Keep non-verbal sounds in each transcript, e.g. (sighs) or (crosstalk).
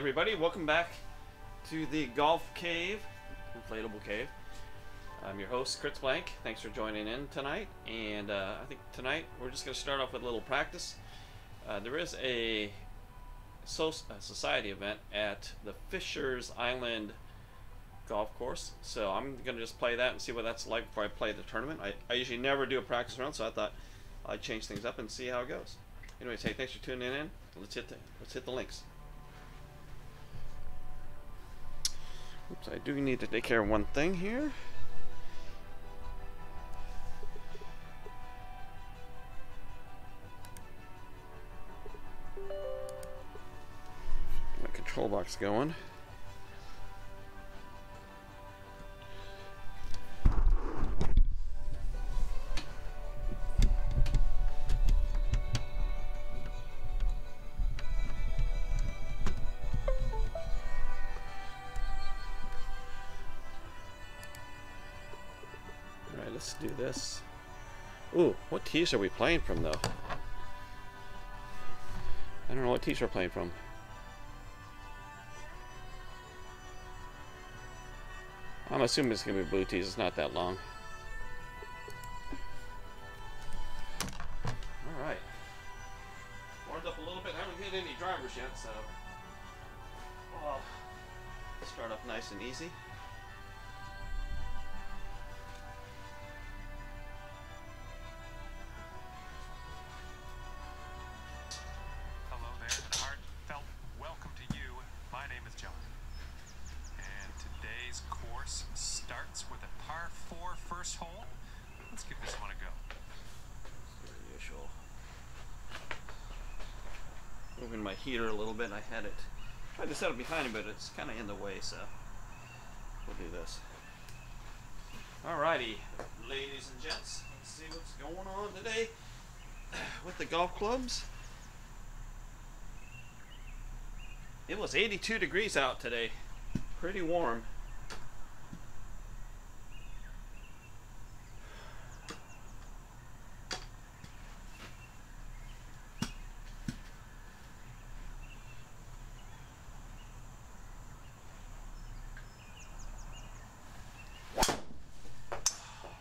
everybody, welcome back to the Golf Cave, Inflatable Cave. I'm your host, Chris Blank. Thanks for joining in tonight. And uh, I think tonight we're just going to start off with a little practice. Uh, there is a, so- a society event at the Fishers Island golf course. So I'm going to just play that and see what that's like before I play the tournament. I, I usually never do a practice round, so I thought I'd change things up and see how it goes. Anyways, hey, thanks for tuning in. Let's hit the let's hit the links. Oops, I do need to take care of one thing here. Get my control box going. Tees are we playing from though? I don't know what tees we're playing from. I'm assuming it's gonna be blue tees, it's not that long. Alright. Warmed up a little bit, I haven't hit any drivers yet, so start off nice and easy. Heater a little bit. I had it tried to set it behind me, but it's kind of in the way, so we'll do this. Alrighty, ladies and gents, let's see what's going on today (clears throat) with the golf clubs. It was 82 degrees out today. Pretty warm.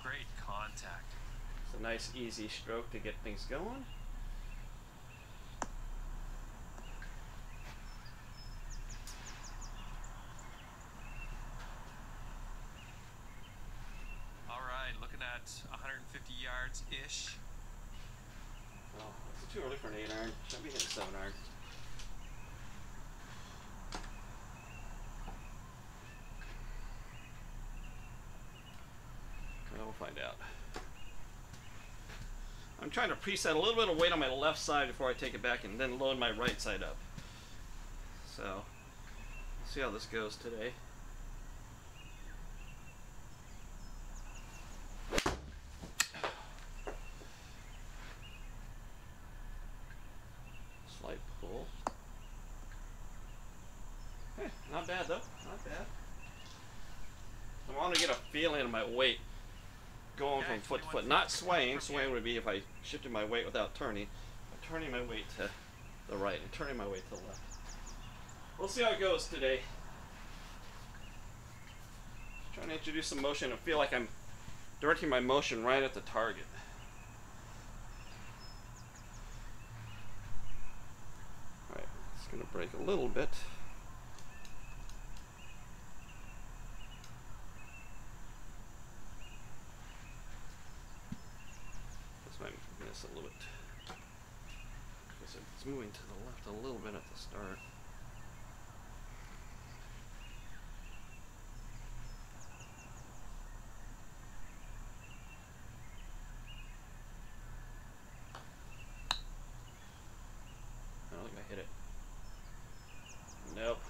Great contact. It's a nice easy stroke to get things going. All right, looking at 150 yards ish. Oh, it's too early for an 8 iron. Should be hitting 7 iron. Well, we'll find out. I'm trying to preset a little bit of weight on my left side before I take it back and then load my right side up. So, see how this goes today. Slight pull. Eh, not bad though. Not bad. I want to get a feeling of my weight foot. Not swaying. Swaying would be if I shifted my weight without turning. But turning my weight to the right and turning my weight to the left. We'll see how it goes today. Just trying to introduce some motion and feel like I'm directing my motion right at the target. Alright, it's going to break a little bit. This might miss a little bit. Because it's moving to the left a little bit at the start. I don't think I hit it. Nope.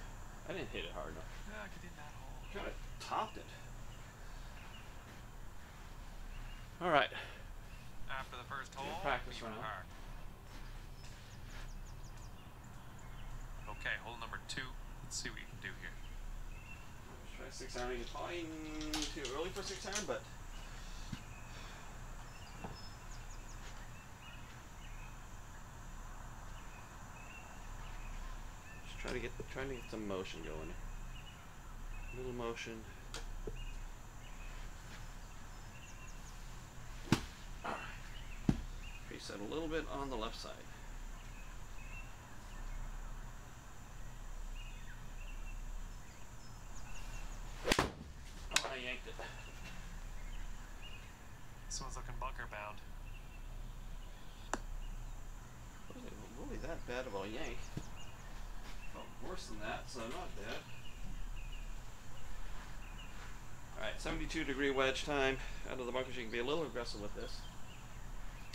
I didn't hit it hard enough. Yeah, get in that hole. Kind of topped it. Alright. After the first hole, practice even round. par. Okay, hole number two. Let's see what you can do here. Let's try six iron. It's probably too early for six iron, but just try to get trying to get some motion going. A Little motion. Alright. Preset a little bit on the left side. Oh, I yanked it. This one's looking bunker bound. Wasn't really yank. Felt worse than that, so not bad. Alright, 72 degree wedge time. Out of the bunkers, you can be a little aggressive with this.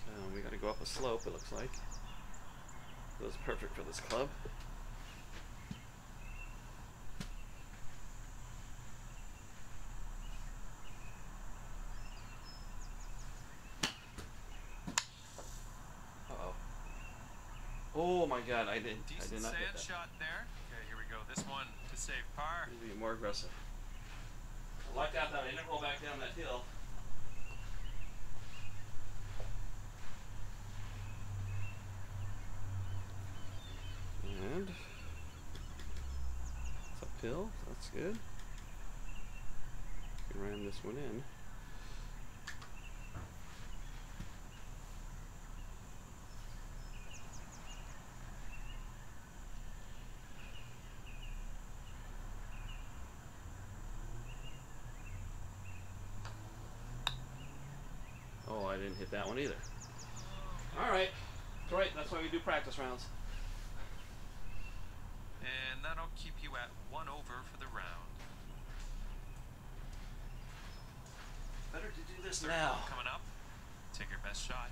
Um, we gotta go up a slope, it looks like. This is perfect for this club. Uh-oh. Oh my god, I did I Decent did not sand hit that. shot there. Okay, here we go. This one to save par. Need to be more aggressive. I lucked out that I didn't roll back down that hill. And it's uphill, so that's good. Can ram this one in. Oh, I didn't hit that one either. Alright. That's right, that's why we do practice rounds. And that'll keep you at one over for the round. Better to do this now. coming up. Take your best shot.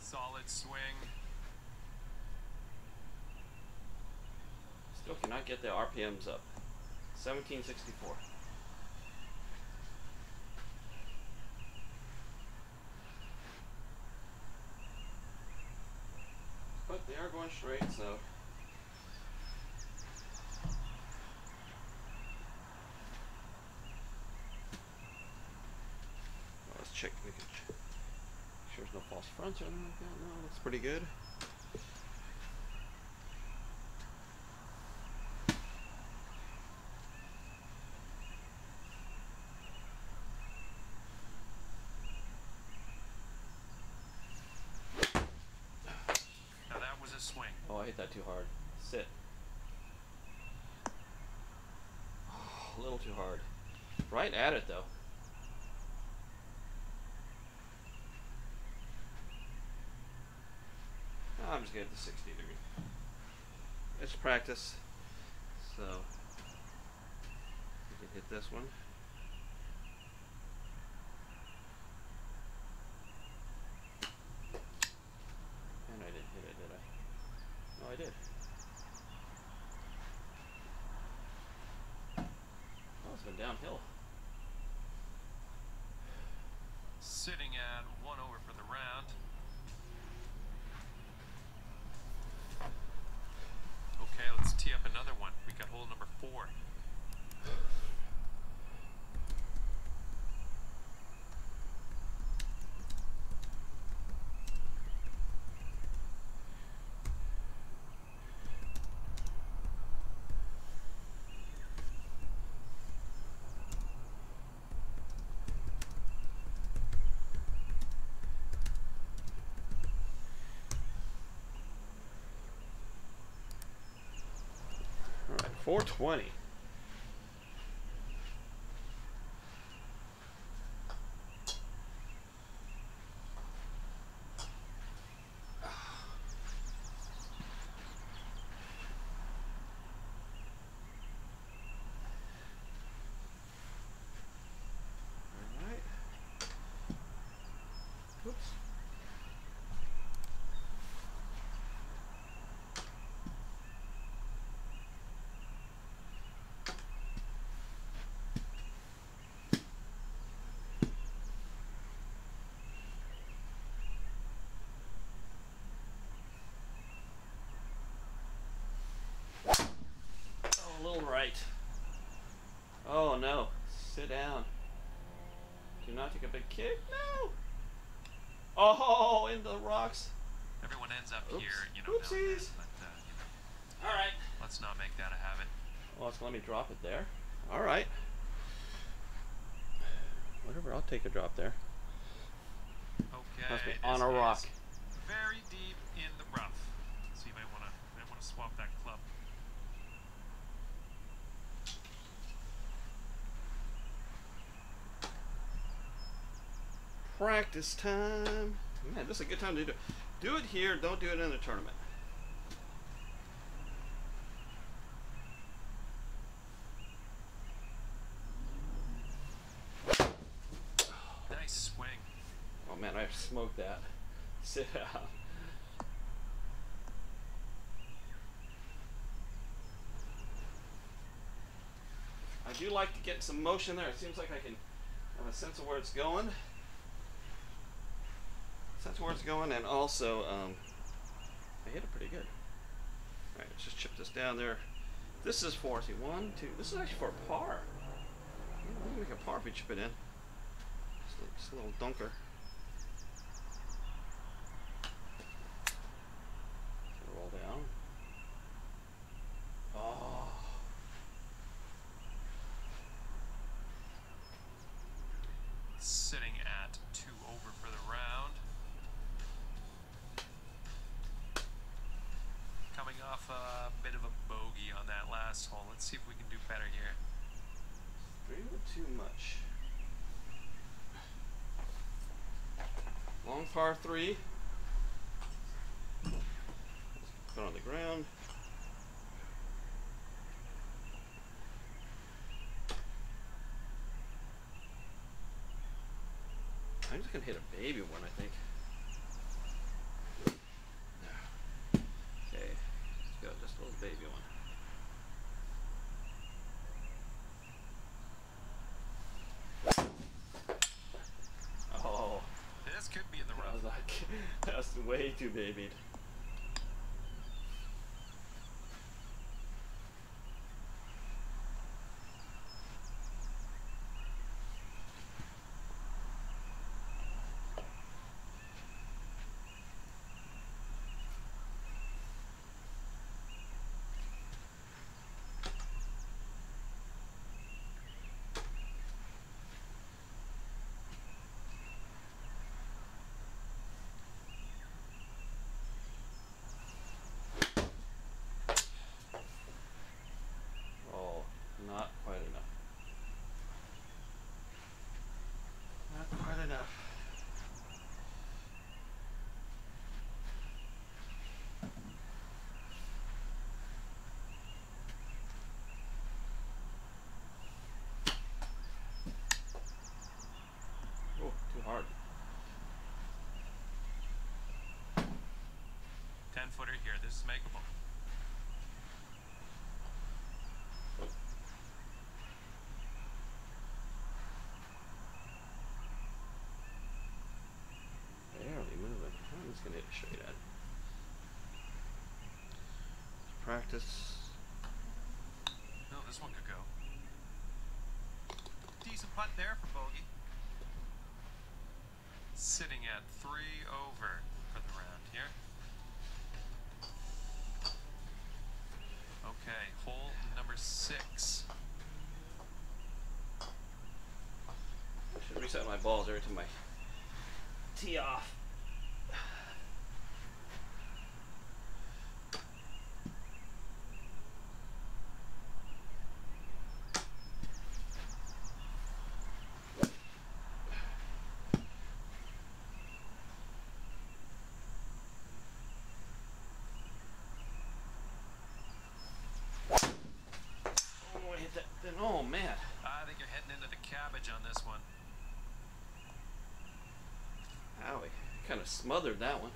Solid swing. Cannot get the RPMs up. 1764. But they are going straight, so. Let's check. Make sure there's no false fronts or anything like that. No, looks pretty good. Now that was a swing. Oh, I hit that too hard. Sit. a little too hard. Right at it though. I'm just gonna hit the 60 degree. It's practice, so you can hit this one. And I didn't hit it, did I? No, I did. Oh, it's been downhill. Sitting at one over for the round. Okay, let's tee up another one. We got hole number four. All right, 420. All right. Oops. Right. Oh no. Sit down. Do not take a big kick. No. Oh, into the rocks. Everyone ends up Oops. here, you know. Oopsies. But uh, you know, All right. let's not make that a habit. Well, it's let me drop it there. All right. Whatever. I'll take a drop there. Okay. On a rock. Very deep in the rough. So you might want to might want to swap that club. Practice time. Man, this is a good time to do it. Do it here. Don't do it in the tournament. Nice swing. Oh man, I smoked that. (laughs) Sit down. I do like to get some motion there. It seems like I can have a sense of where it's going. Sense of where it's going, and also um, I hit it pretty good. All right, let's just chip this down there. This is for see one, two. This is actually for par. We can make a par if we chip it in. Just a little dunker. Roll down. Oh. Sitting at two over for the round. Coming off a bit of a bogey on that last hole. Let's see if we can do better here. Maybe too much. Long par three. Put on the ground. I'm just gonna hit a baby one, I think. Okay, let's go, just a little baby one. Oh, This could be in the I rough. was like, that's way too babied. Oh, not quite enough. Not quite enough. Oh, too hard. Ten footer here. This is makeable. Barely moving. I'm just gonna hit it straight at. Practice. No, this one could go. Decent putt there for bogey. Sitting at three over for the round here. Okay, hole number six. I should reset my balls every time I tee off. smothered that one.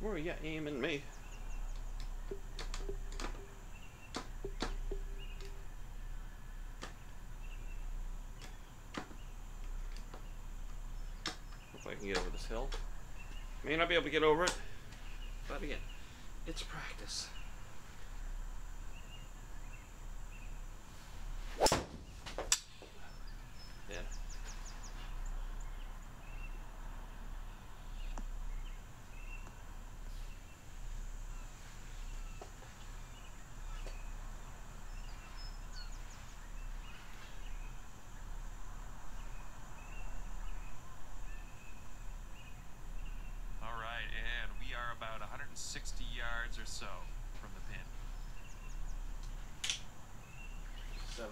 Where are you aiming me? If I can get over this hill. May not be able to get over it.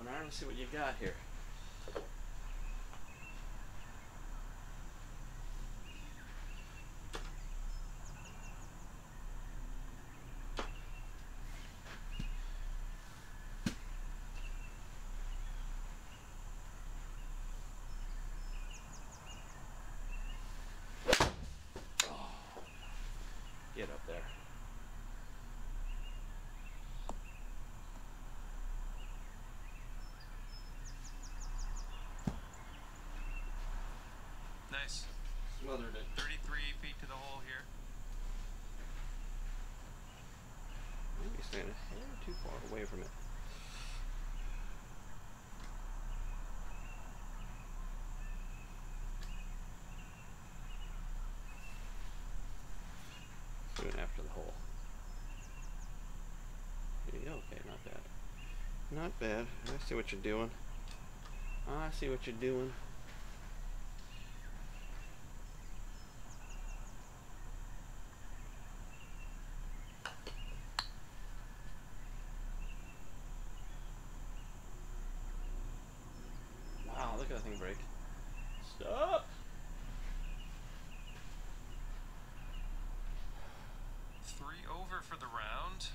Iron. Let's see what you got here. Oh. Get up there. Nice. Smothered it. 33 feet to the hole here. Maybe staying a hair too far away from it. Soon after the hole. Yeah, okay, not bad. Not bad. I see what you're doing. I see what you're doing. Wow, look at that thing break. Stop! Three over for the round.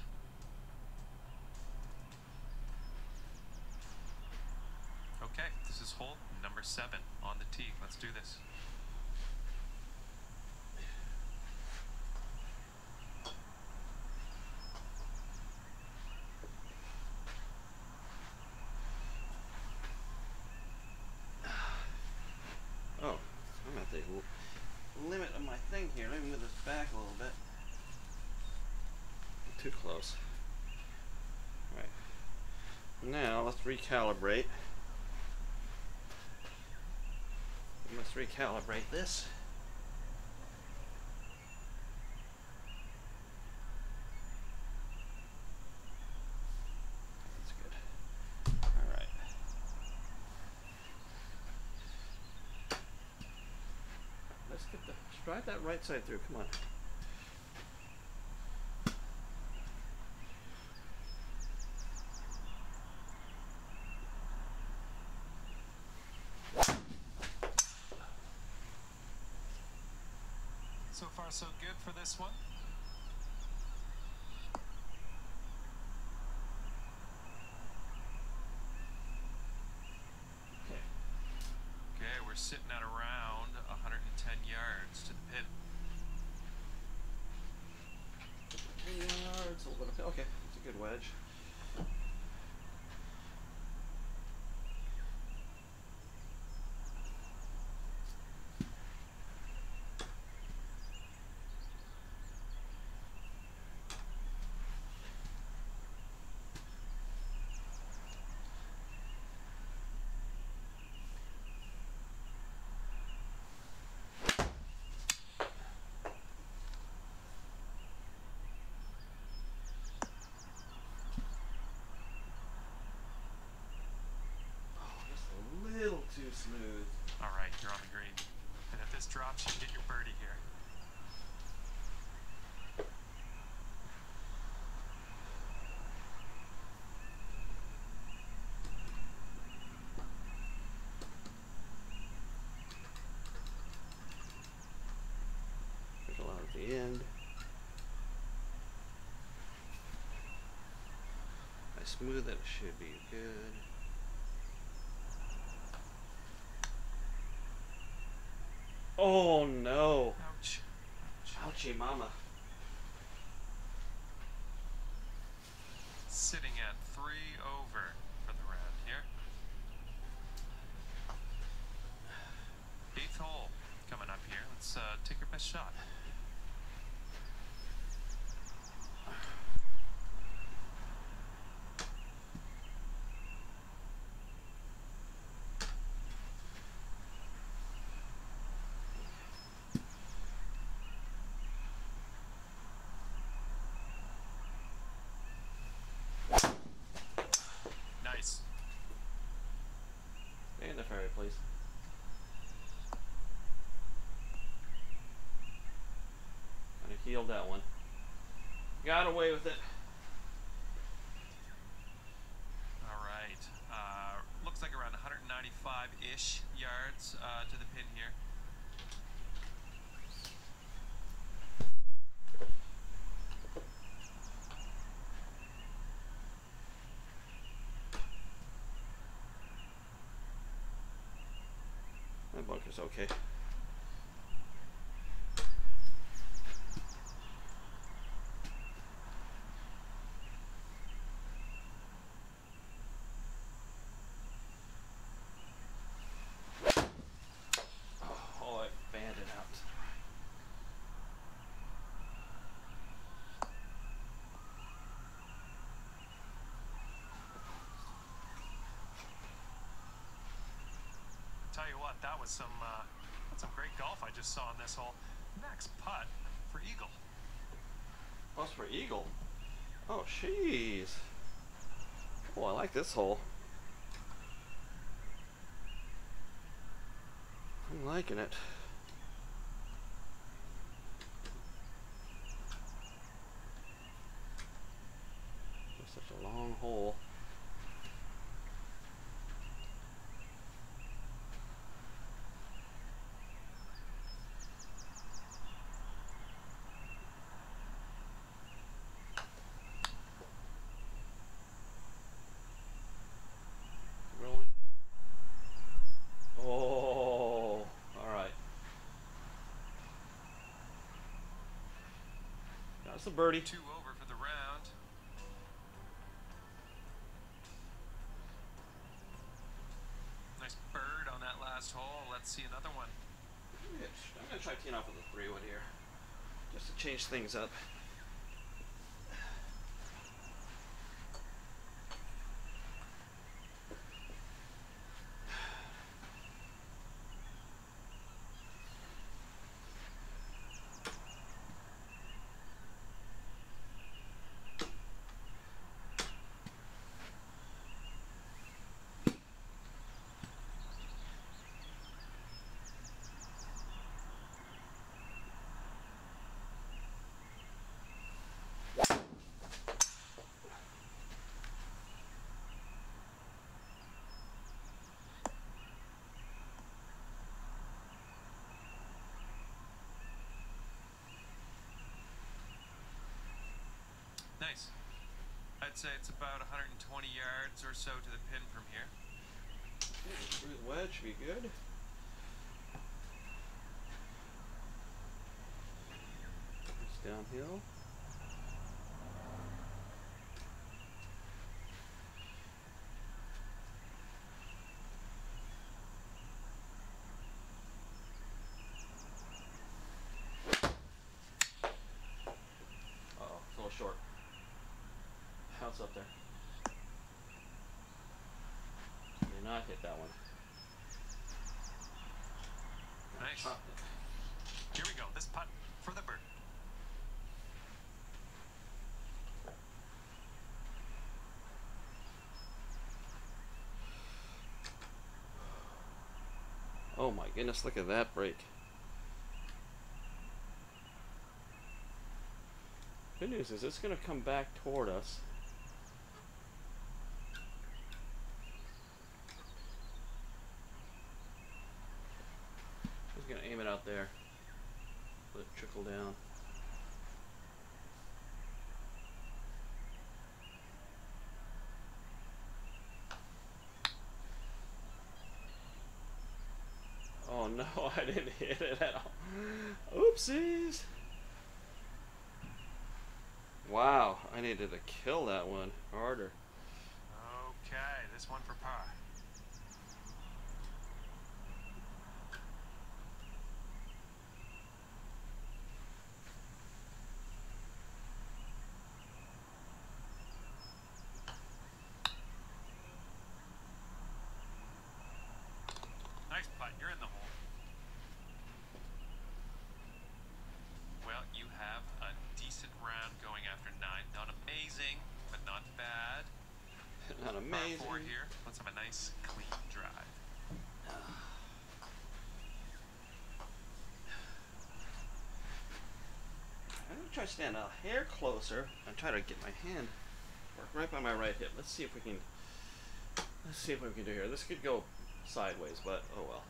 Okay, this is hole number seven on the tee. Let's do this. (sighs) Oh, I'm at the limit of my thing here. Let me move this back a little bit. Too close. All right. Now let's recalibrate. Let's recalibrate this. That's good. All right. Let's get get the drive that right side through. Come on. So far, so good for this one. Okay. Okay, we're sitting at around 110 yards to the pin. Ten yards, a little bit of okay. It's a good wedge. Oh, just a little too smooth. All right, you're on the green. And if this drops, you get your birdie here. There's a lot at the end. I smooth it, it should be good. Oh no! Ouch. Ouch. Ouchie mama. Sitting at three over for the round here. Eighth hole coming up here. Let's uh, take a that one. Got away with it. All right. Uh, looks like around 195-ish yards uh, to the pin here. My bunker's okay. Oh, I fanned it out. Tell you was some uh, some great golf I just saw in this hole. Next putt for Eagle. Plus for Eagle. Oh, jeez. Oh, I like this hole. I'm liking it. It's such a long hole. Rolling. Oh, all right. That's a birdie. Two over for the round. Nice bird on that last hole. Let's see another one. I'm gonna try teeing off with a three wood here, just to change things up. Nice. I'd say it's about 120 yards or so to the pin from here. Smooth wedge should be good. It's downhill. Uh-oh, it's a little short. Bounce up there. Did not hit that one. Nice. Here we go. This putt for the bird. Oh my goodness, look at that break. Good news is it's going to come back toward us. Just going to aim it out there. Let it trickle down. Oh (laughs) no, I didn't hit it at all. Oopsies. Wow, I needed to kill that one harder. Okay, this one for par. Nice putt. You're in the hole. Well, you have a decent round going after nine. Not amazing, but not bad. Not Par amazing. four here. Let's have a nice clean drive. I'm gonna try to stand a hair closer and try to get my hand work right by my right hip. Let's see if we can. Let's see if we can do here. This could go sideways, but oh well.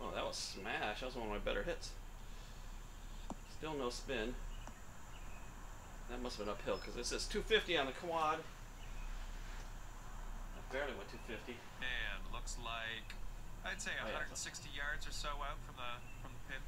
Oh, that was smash. That was one of my better hits. Still no spin. That must have been uphill because it says 250 on the quad. I barely went 250. And looks like I'd say Oh, yeah. 160 yards or so out from the from the pin.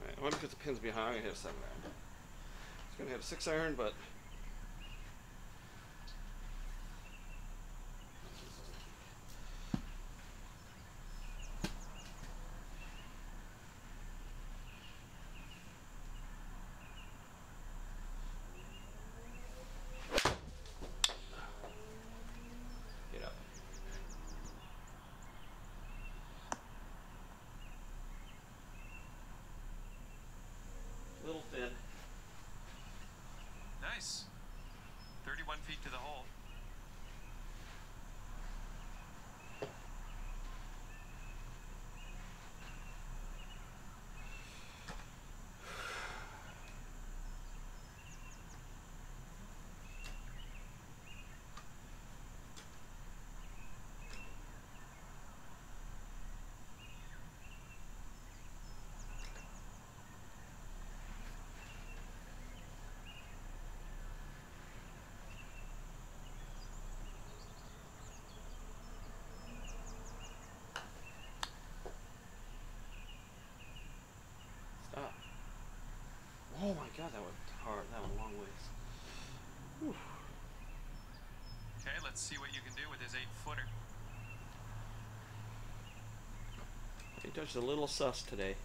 Alright, I want to get the pins behind and hit a seven iron. It's gonna hit a six iron, but get up. Little thin. Nice. 31 feet to the hole. Stop. Oh my god, that went hard. That went a long ways. Whew. Okay, let's see what you can do with his eight footer. Touched a little sus today.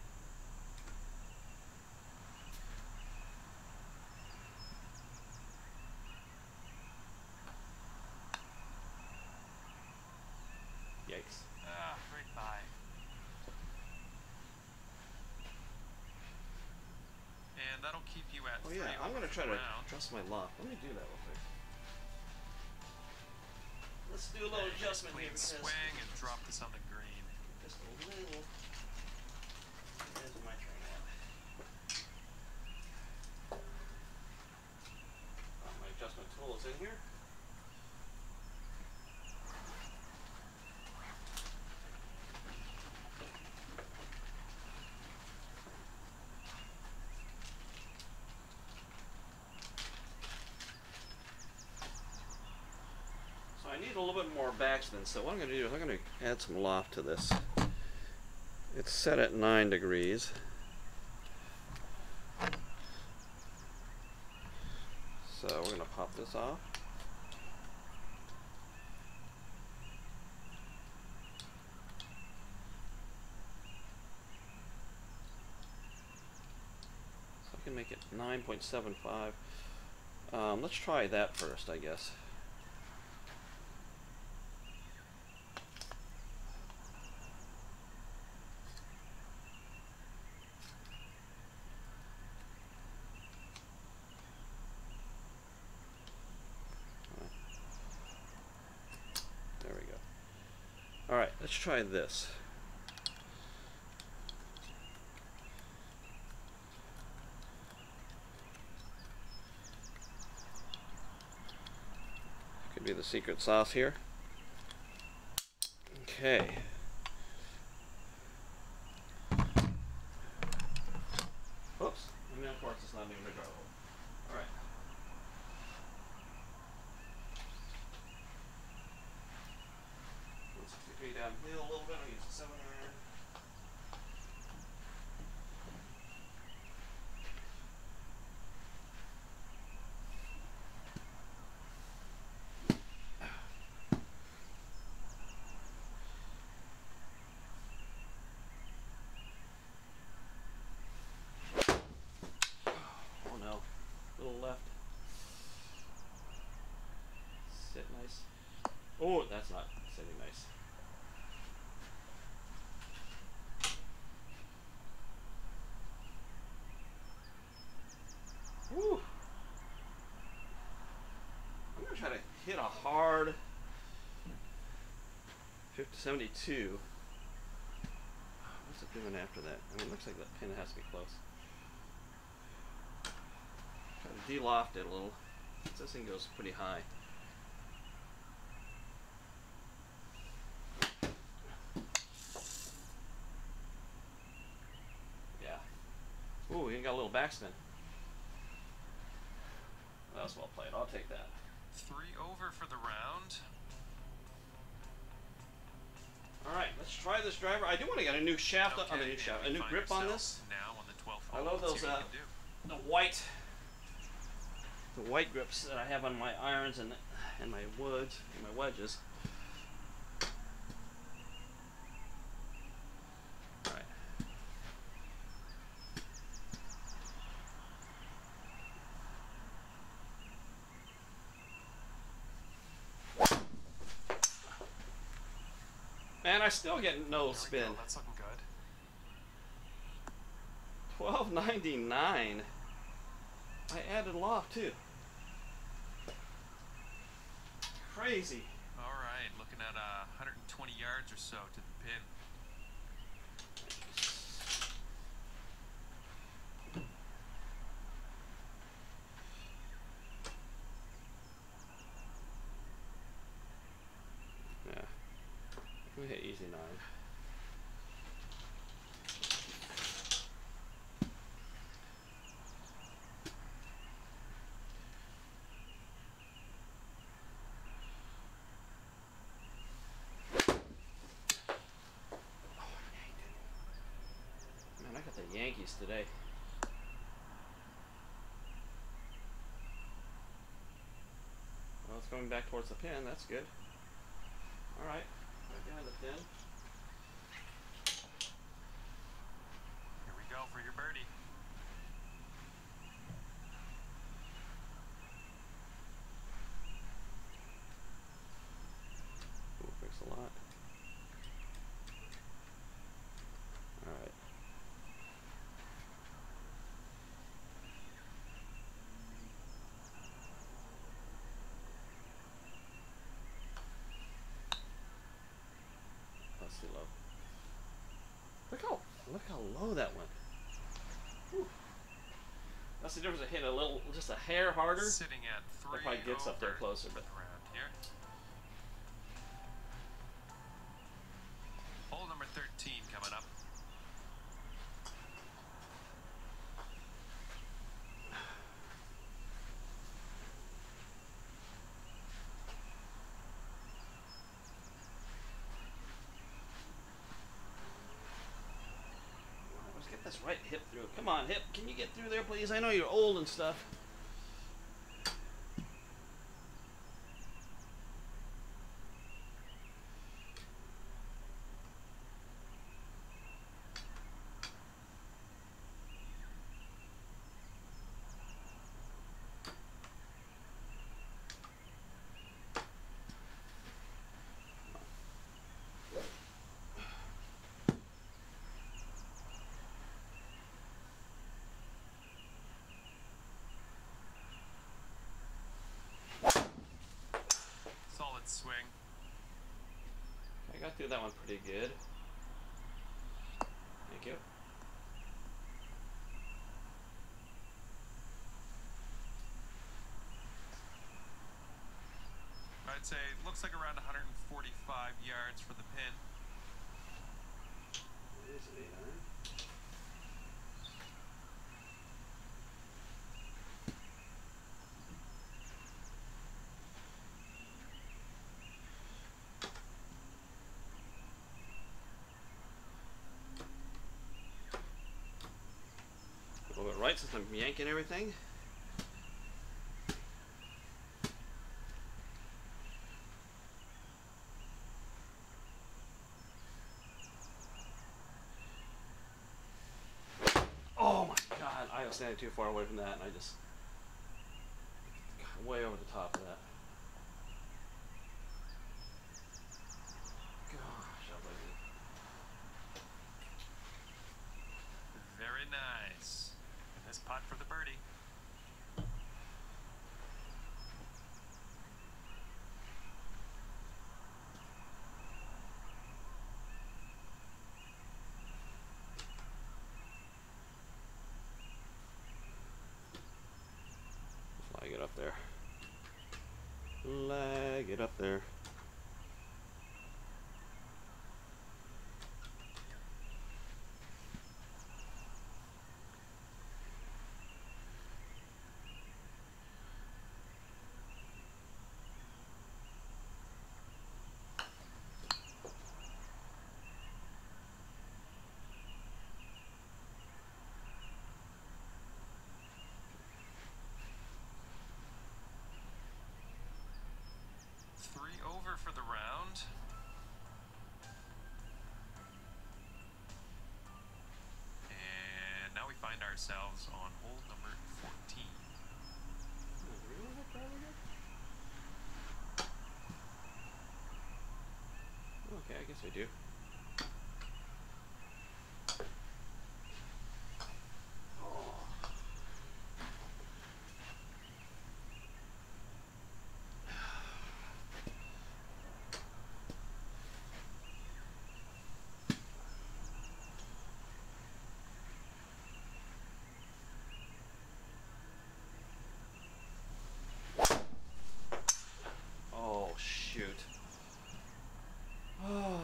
Yikes. Ah, right by. And that'll keep you at Oh yeah, I'm gonna try the to trust my loft. Let me do that real quick. Let's do a little adjustment here because swing and drop this on the green. Just a little. There's my train at. Uh, my adjustment tool is in here. So I need a little bit more backspin. So what I'm going to do is I'm going to add some loft to this. It's set at 9 degrees. So we're going to pop this off. So I can make it 9.75. Um, let's try that first, I guess. There we go. All right, let's try this. Could be the secret sauce here. Okay. Oops. I mean, of course, it's not even regardable. All right. One sixty three downhill a little bit. I'll use a seven iron. Oh no. Sit nice. Oh, sitting nice. Woo. I'm gonna try to hit a hard 50 72. What's it doing after that? I mean, it looks like that pin has to be close. Try to de-loft it a little. This thing goes pretty high. Yeah. Got a little backspin. That was well played. I'll take that. Three over for the round. All right, let's try this driver. I do want to get a new shaft, Okay, on a new shaft, a new grip on this. Now on the 12th I love those, uh, we can do. the white the white grips that I have on my irons and and my woods and my wedges. All right. Man, I still get no There spin. That's looking good. Twelve ninety nine. I added a loft too. Crazy. All right, looking at uh, 120 yards or so to the pin. Yeah. We hit easy nine. Man, I got the Yankees today. Well, it's going back towards the pin. That's good. All right, right behind the pin. Here we go for your birdie. Ooh, fix a lot. All right. That's too low. Look how look how low that went. Whew. That's the difference of hitting a little, just a hair harder. Sitting at three probably gets up there closer, but- the round here. Hole number 13 coming up. Let's get this right hip through. Come on, hip. Can you get through there, please? I know you're old and stuff. got through that one pretty good. Thank you. I'd say it looks like around 145 yards for the pin. It is 800. tight since I'm yanking everything. Oh my god, I was standing too far away from that and I just I do. Oh shoot. Oh.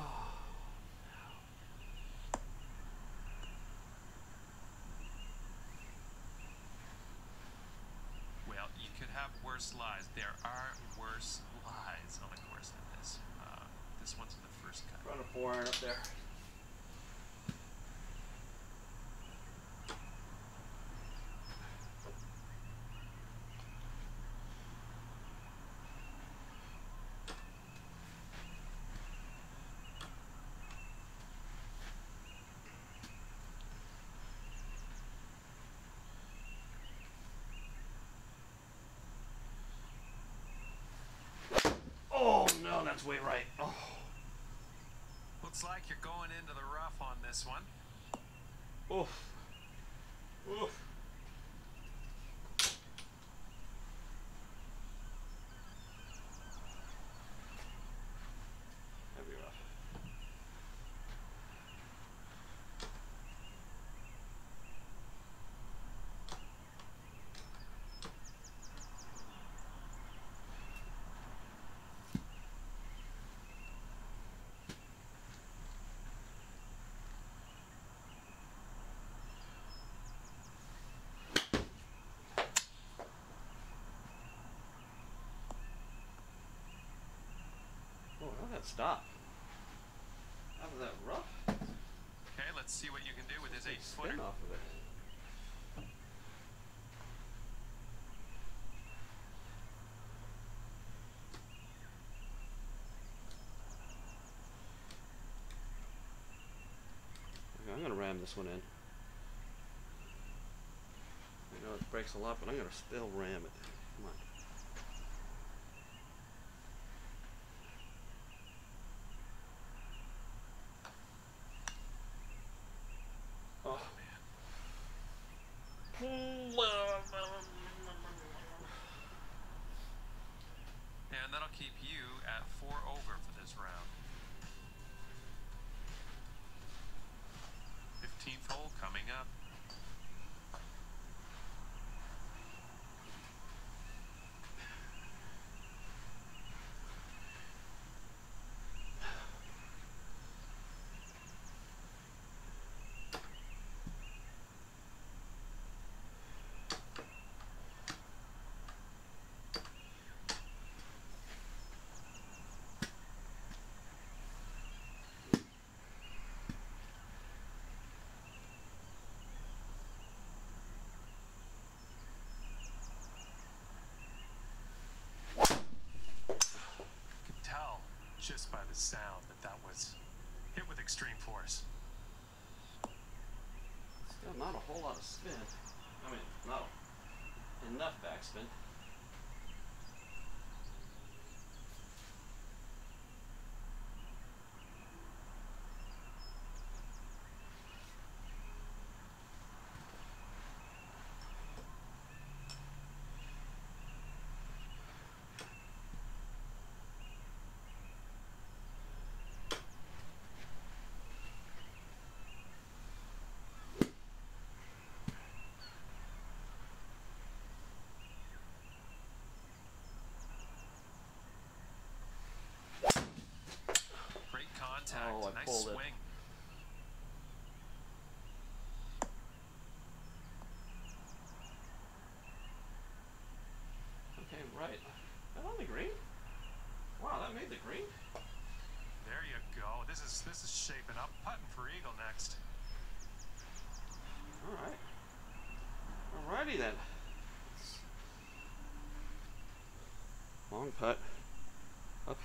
Well, you could have worse lies. There are worse lies on the course than this. Uh, this one's in the first cut. Run a four iron up there. Oh no, way right. Oh. Looks like you're going into the rough on this one. Oof. Oof. Heavy rough. That stop? How was that rough? Okay, let's see what you can do with his eight footer. Spin off of it. Okay, I'm gonna ram this one in. I know it breaks a lot, but I'm gonna still ram it. Come on. Oh. And that'll keep you at four over for this round. 15th hole coming up. You could tell just by the sound that that was hit with extreme force. Still not a whole lot of spin. I mean, not enough backspin.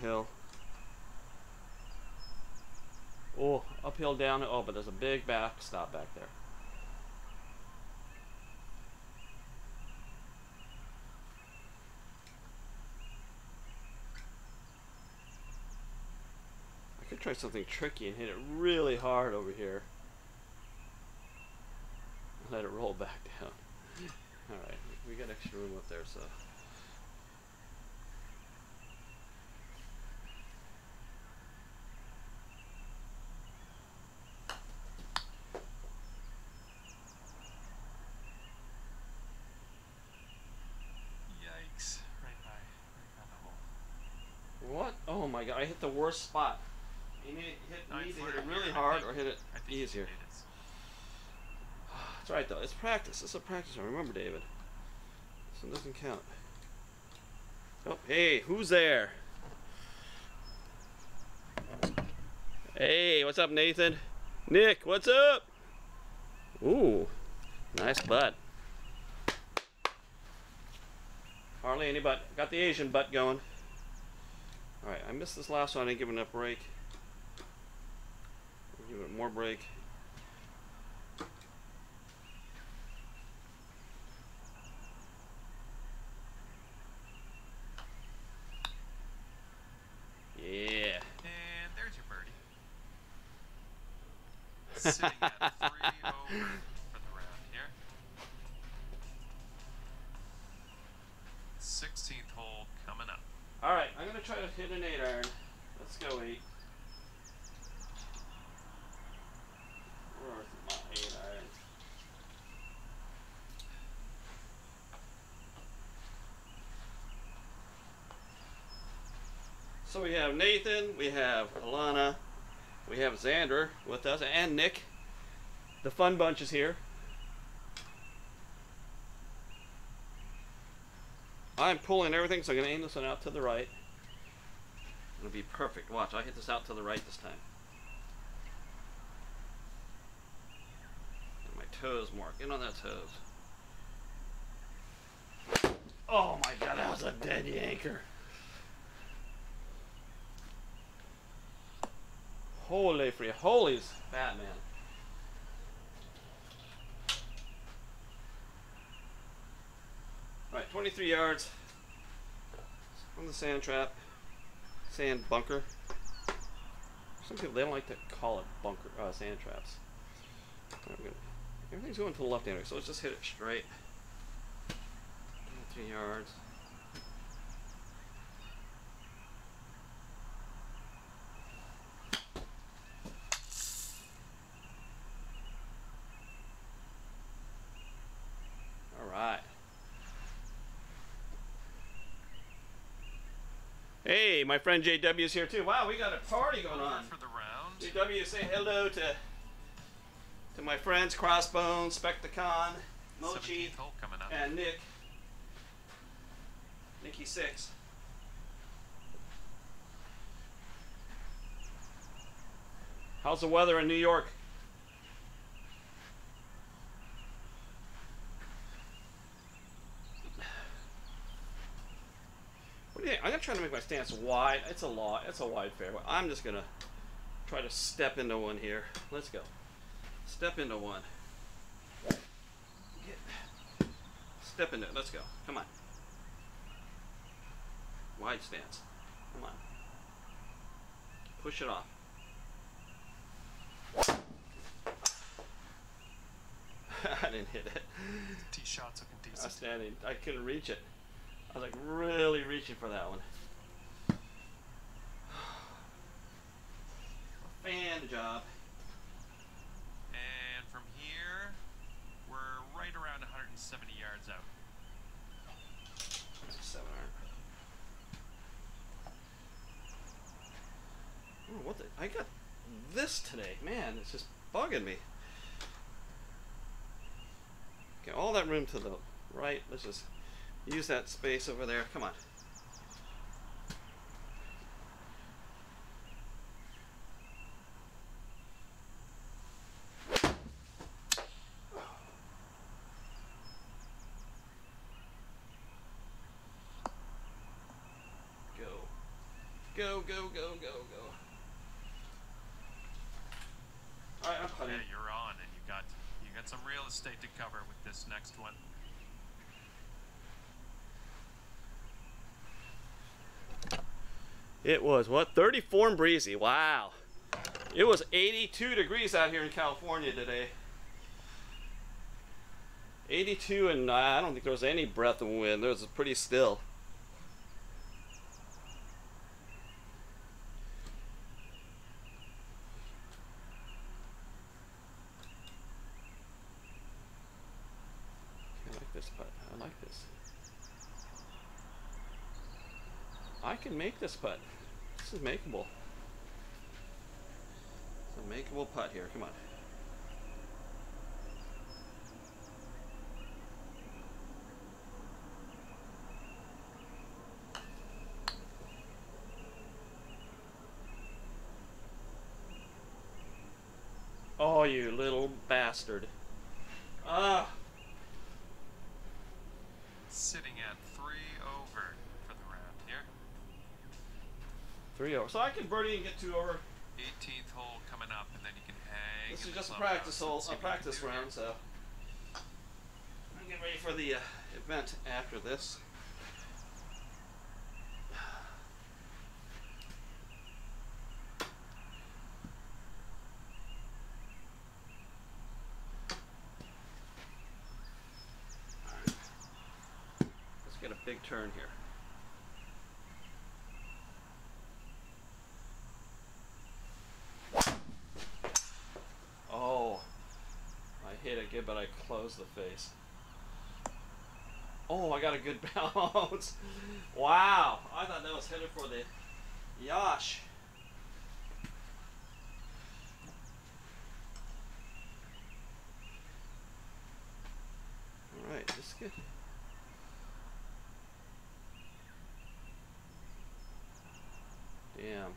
Uphill. Oh, uphill down. Oh, but there's a big backstop back there. I could try something tricky and hit it really hard over here. Let it roll back (laughs) down. Alright, we got extra room up there, so. Yikes! Right by, right by the hole. What? Oh my god, I hit the worst spot. You need, hit, Nine need to hit it really here, hard think- or hit it I think you easier. made it. (sighs) It's right though, it's practice. It's a practice. Remember, David. This one doesn't count. Oh, hey, who's there? Hey, what's up, Nathan? Nick, what's up? Ooh, nice butt. Hardly any butt. Got the Asian butt going. Alright, I missed this last one. I didn't give it enough break. Give it more break. Yeah. And there's your birdie. Sitting at three over for the round here. 16th hole coming up. Alright, I'm gonna try to hit an 8 iron. Let's go 8. Where's my 8 iron? So we have Nathan, we have Alana, we have Xander with us, and Nick. The fun bunch is here. I'm pulling everything, so I'm going to aim this one out to the right. It'll be perfect. Watch, I hit this out to the right this time. And my toes, Mark. In on that toes. Oh my god, that was a dead yanker. Holy free, holy's Batman. Right, 23 yards on the sand trap, sand bunker. Some people, they don't like to call it bunker, uh, sand traps. Everything's going to the left hander, so let's just hit it straight. 23 yards. Alright. Hey, my friend JW is here too. Wow, we got a party going on. for the round. JW, say hello to to my friends Crossbones, Spectacon, Mochi, 17th hole coming up. and Nick. Nicky Six. How's the weather in New York? What do you think? I'm gonna try to make my stance wide. It's a lot. It's a wide fairway. I'm just gonna try to step into one here. Let's go. Step into one. Get- Step into it. Let's go. Come on. Wide stance. Come on. Push it off. (laughs) I didn't hit it. Tee shots looking decent. standing. I couldn't reach it. I was like really reaching for that one. Fan job. And from here, we're right around 170 yards out. Seven iron. Oh, what the? I got this today. Man, it's just bugging me. Okay, all that room to the right. Let's just Use that space over there. Come on. Go. Go, go, go, go, go. Alright, I'm cutting. Yeah, you're on, and you got you got some real estate to cover with this next one. It was what? 34 and breezy. Wow. It was 82 degrees out here in California today. 82 and uh, I don't think there was any breath of wind. It was pretty still. I like this putt. I like this. I can make this putt. This is makeable. It's a makeable putt here. Come on. Oh, you little bastard. Ah. Sitting at three over for the round here. Three over. So I can birdie and get two over. 18th hole coming up, and then you can hang. This is just a practice hole, a what you can practice round, so I'm getting ready for the uh, event after this. Let's get a big turn here. Oh, I hit it good, but I closed the face. Oh, I got a good (laughs) bounce. wow, I thought that was headed for the Yosh. All right, this is good. Damn.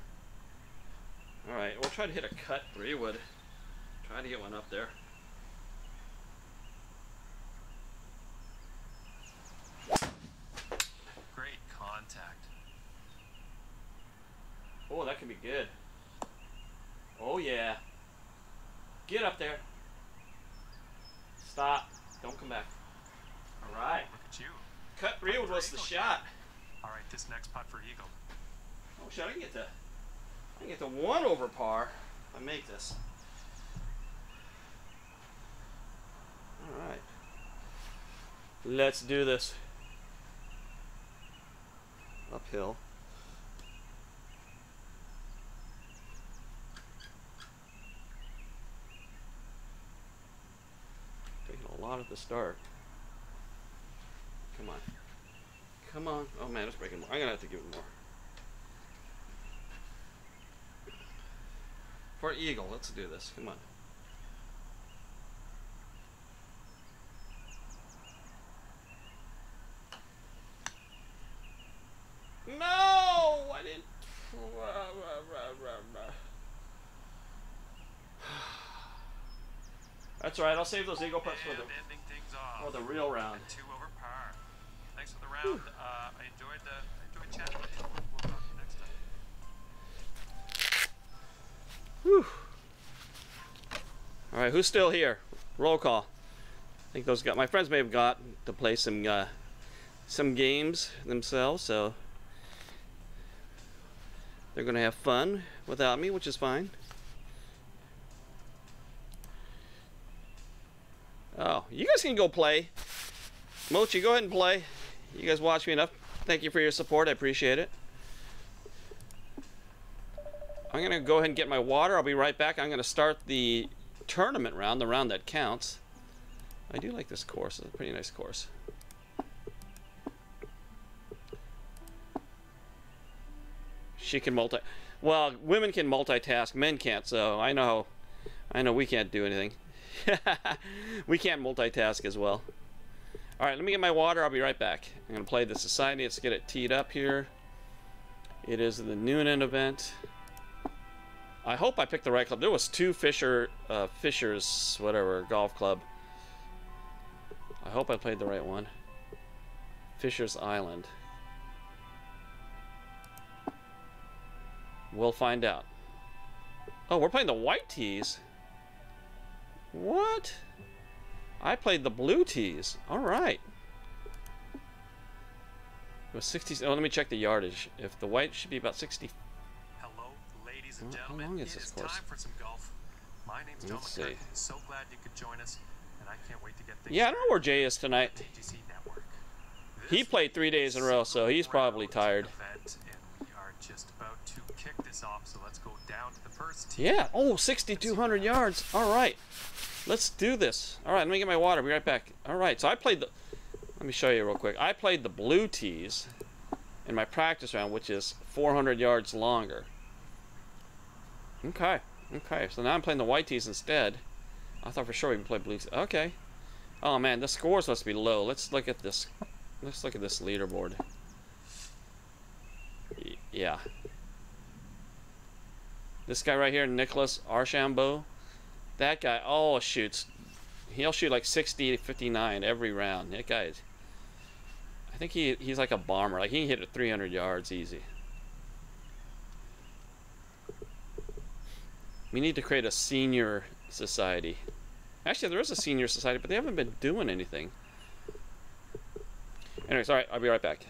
All right, we'll try to hit a cut three wood. Try to get one up there. Great contact. Oh, that could be good. Oh yeah. Get up there. Stop. Don't come back. All right. Look at you. Cut was the shot. All right, this next putt for eagle. Oh shit! I can get to. I can get to one over par. If I make this. All right. Let's do this. Uphill. Taking a lot at the start. Come on. Come on. Oh man, it's breaking more. I'm gonna have to give it more. For eagle, let's do this. Come on. No, I didn't. (sighs) That's all right. I'll save those eagle putts for the ending things off. for the real round. At two over par. The round. Uh, I enjoyed the I enjoyed chatting. We'll next time. Whew. All right, who's still here? Roll call. I think those got my friends may have got to play some uh, some games themselves, so they're gonna have fun without me, which is fine. Oh, you guys can go play. Mochi, go ahead and play. You guys watch me enough. Thank you for your support. I appreciate it. I'm gonna go ahead and get my water. I'll be right back. I'm gonna start the tournament round, the round that counts. I do like this course. It's a pretty nice course. She can multi. Well, women can multitask. Men can't. So I know. I know we can't do anything. (laughs) we can't multitask as well. All right, let me get my water. I'll be right back. I'm gonna play the society. Let's get it teed up here. It is the Noonan event. I hope I picked the right club. There was two Fisher, uh, Fishers, whatever, golf club. I hope I played the right one. Fishers Island. We'll find out. Oh, we're playing the white tees. What? I played the blue tees. All right. It was 60. Oh, let me check the yardage. If the white should be about 60. Hello, ladies and Well, how gentlemen. long is It this course? time for some golf. My name's Let's McCurdy. see. So glad you could join us, and I can't wait to get things Yeah, I don't know where Jay is tonight. started at TGC Network. He played three days in a row, so he's probably tired. and we are just about to kick this off, so let's go down to the first. Yeah. Oh, 6,200 yards. All right. Let's do this. All right, let me get my water. Be right back. All right. So I played the. Let me show you real quick. I played the blue tees in my practice round, which is 400 yards longer. Okay. Okay. So now I'm playing the white tees instead. I thought for sure we would play blue. Okay. Oh man, the scores must be low. Let's look at this. Let's look at this leaderboard. Y- Yeah. This guy right here, Nicholas Archambault, that guy, oh, shoots. He'll shoot like 60 to 59 every round. That guy is. I think he he's like a bomber. Like he can hit it 300 yards easy. We need to create a senior society. Actually, there is a senior society, but they haven't been doing anything. Anyways, all right, I'll be right back.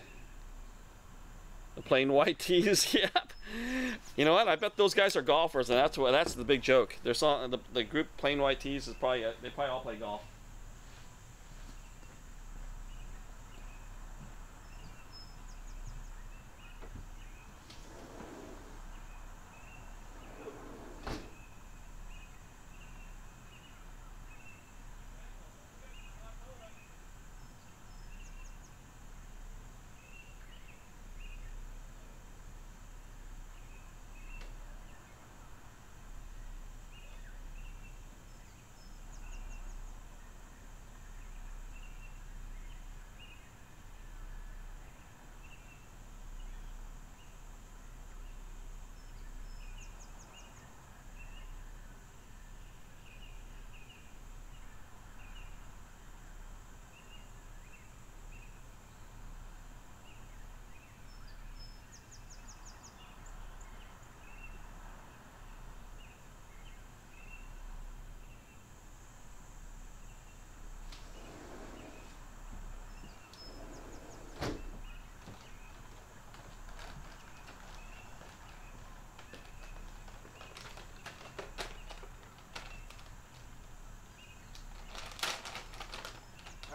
The plain white (laughs) tees, (laughs) yep. You know what? I bet those guys are golfers, and that's what that's the big joke. There's all, the the group plain white tees is probably they probably all play golf.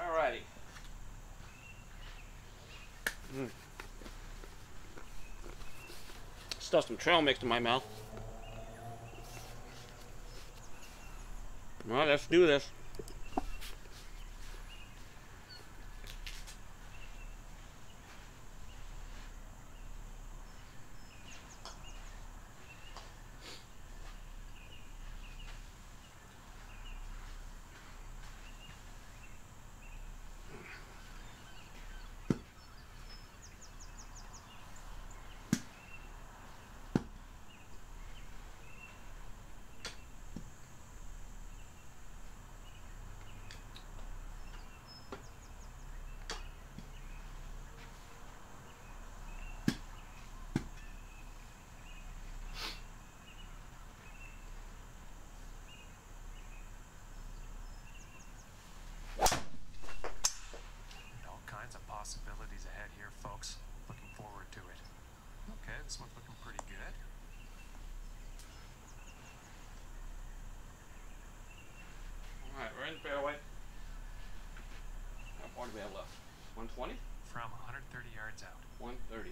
Alrighty. Mm. Stuff some trail mix in my mouth. Well, let's do this. All kinds of possibilities ahead here, folks. Looking forward to it. Okay, this one's looking pretty good. Alright, we're in the fairway. How far do we have left? 120? From 130 yards out. 130.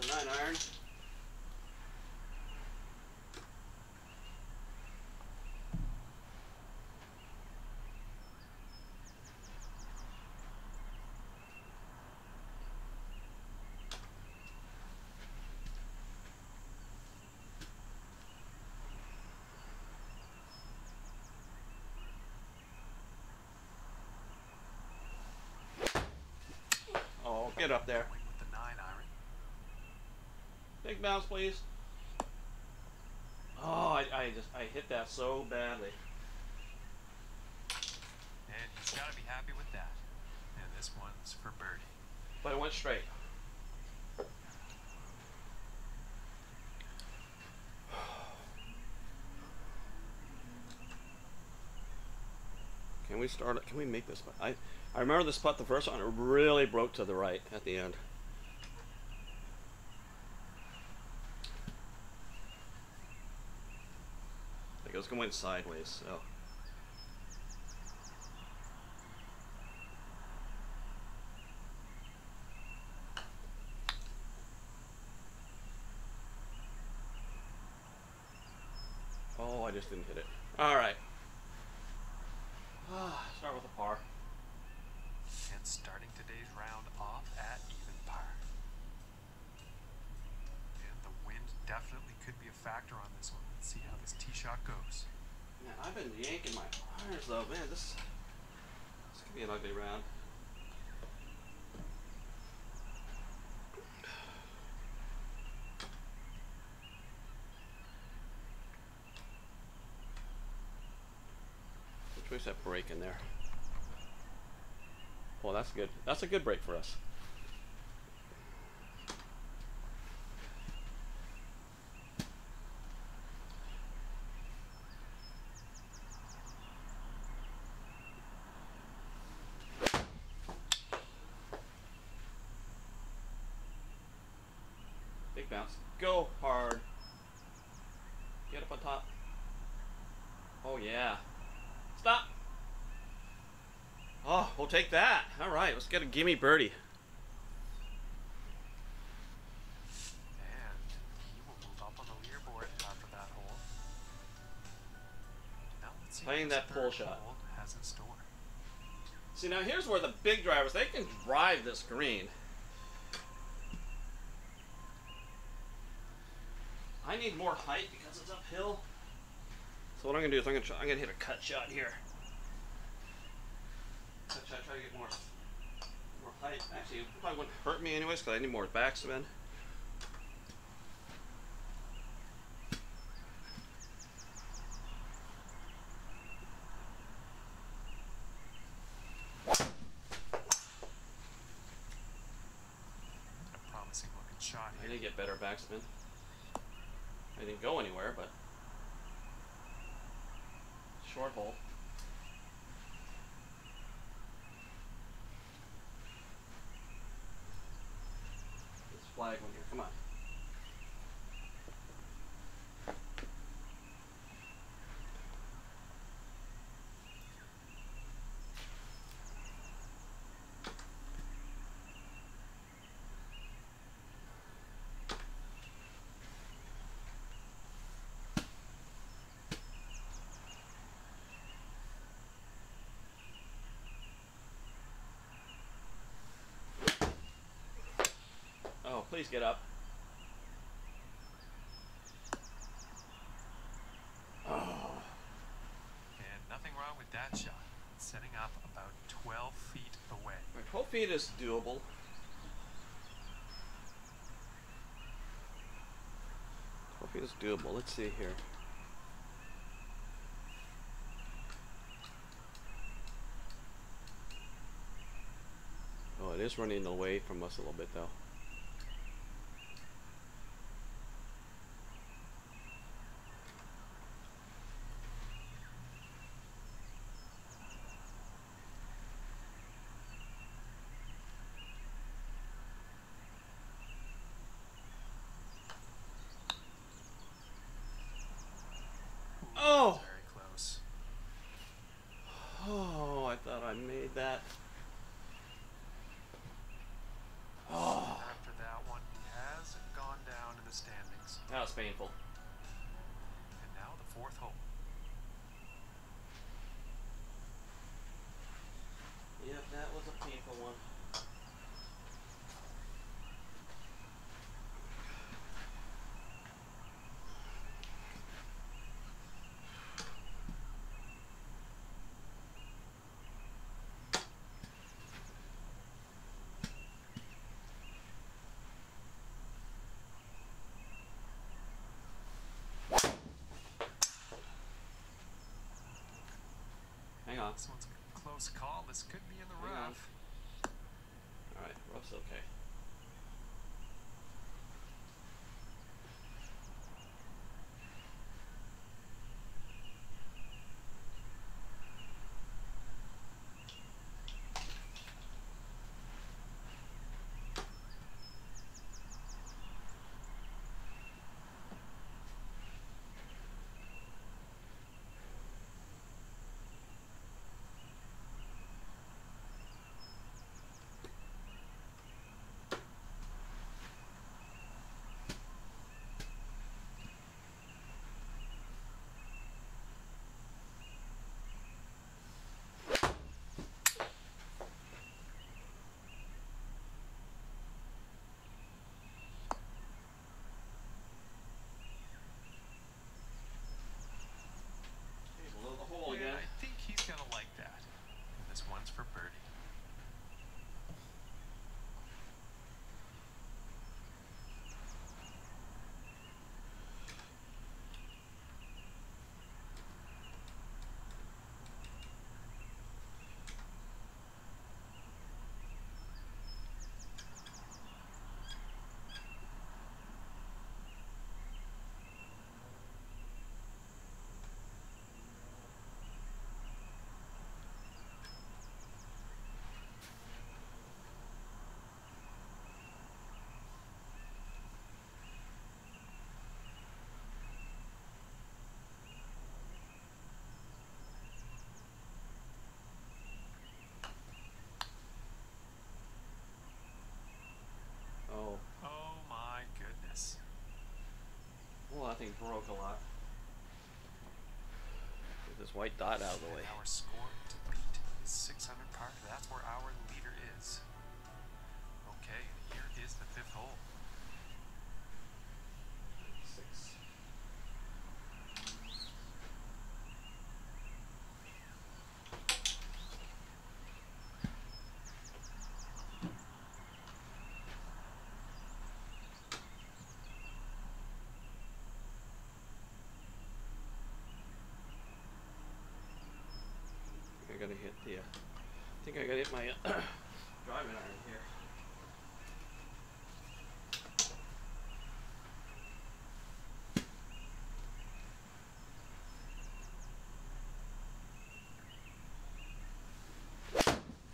The nine iron. Oh, get up there. The nine iron. Big bounce, please. Oh, I, I just I hit that so badly. And he's got to be happy with that. And this one's for birdie. But it went straight. We start it? Can we make this? I, I remember this putt the first one. It really broke to the right at the end. Like it was going sideways. So. Oh, I just didn't hit it. All right. Ah, start with a par. And starting today's round off at even par. And the wind definitely could be a factor on this one. Let's see how this tee shot goes. Man, I've been yanking my irons though. Man, this this could be an ugly round. Way's that break in there? Well, that's good. That's a good break for us. Big bounce. Go hard. Get up on top. Oh yeah. Stop. Oh, we'll take that. All right, let's get a gimme birdie. And he will move up on the leaderboard after that hole. Now let's Playing that pull shot. hole has in store. See now here's where the big drivers they can drive this green. I need more height because it's uphill. So what I'm gonna do is I'm gonna I'm gonna hit a cut shot here. Cut shot, try to get more more height. Actually, it probably wouldn't hurt me anyways because I need more backspin. A promising looking shot I here. did get better backspin. I didn't go anywhere, but short hole. Let's flag one here. Come on. Oh, please get up. Oh, And nothing wrong with that shot. Setting up about 12 feet away. my 12 feet is doable. Twelve feet is doable. Let's see here. Oh, it is running away from us a little bit though. Oh! Very close. Oh, I thought I made that. Oh, After that one, he has gone down in the standings. that was painful. And now the fourth hole. Yep, that was a painful one. Hang on. This one's a close call. This could be in the Hang rough. Alright, rough's okay. Broke a lot. Get this white dot out of the And way. our score to beat is 600 par. That's where our leader is. Okay, and here is the fifth hole. Six. I gotta hit the. Uh, I think I gotta hit my uh, (coughs) driving iron here.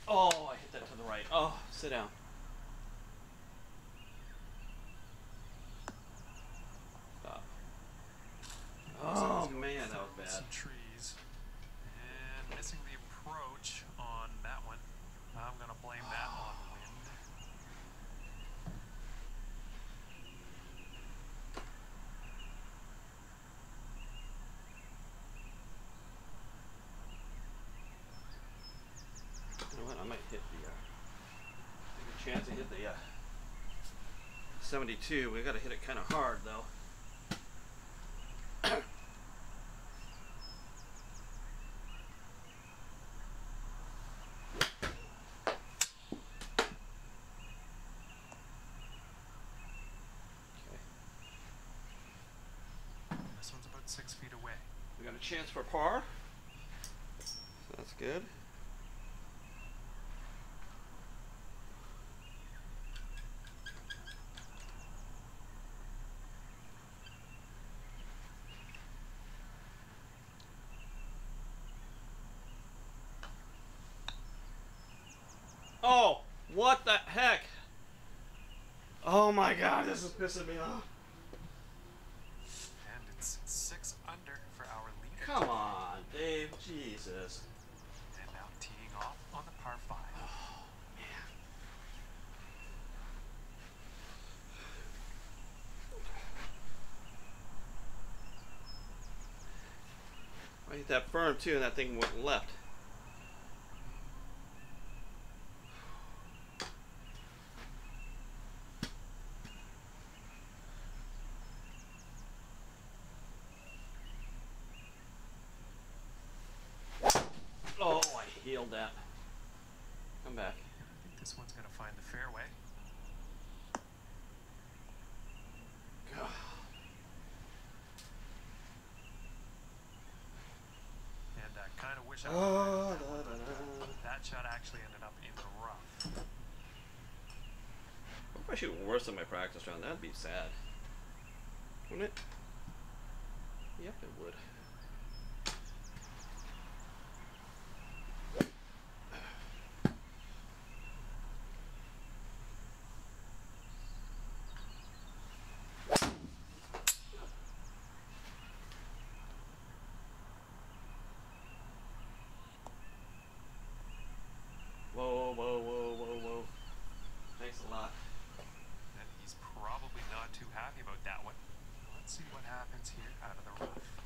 Oh, I hit that to the right. Oh, sit down. Stop. Oh man, that was bad. Some trees. And missing the approach on that one. I'm going to blame that on wind. You know what? I might hit the. Uh, take a chance to hit the. Uh, 72. We gotta hit it kind of hard though. Okay. This one's about six feet away. We got a chance for par. So that's good. Oh, what the heck? Oh my god, this is pissing me off. And it's six under for our leader. Come on, Dave. Jesus. And now teeing off on the par five. Oh, man, I hit that firm too, and that thing went left. Oh, I heeled that. Come back. I think this one's going to find the fairway. And I kind of wish I Oh, would've da, that one, da, but, da. uh, that shot actually ended up in the rough. What if I shoot worse than my practice round? That'd be sad. Wouldn't it? Yep, it would. Whoa, whoa, whoa, whoa, whoa. Thanks a lot. And he's probably not too happy about that one. Let's see what happens here out of the rough.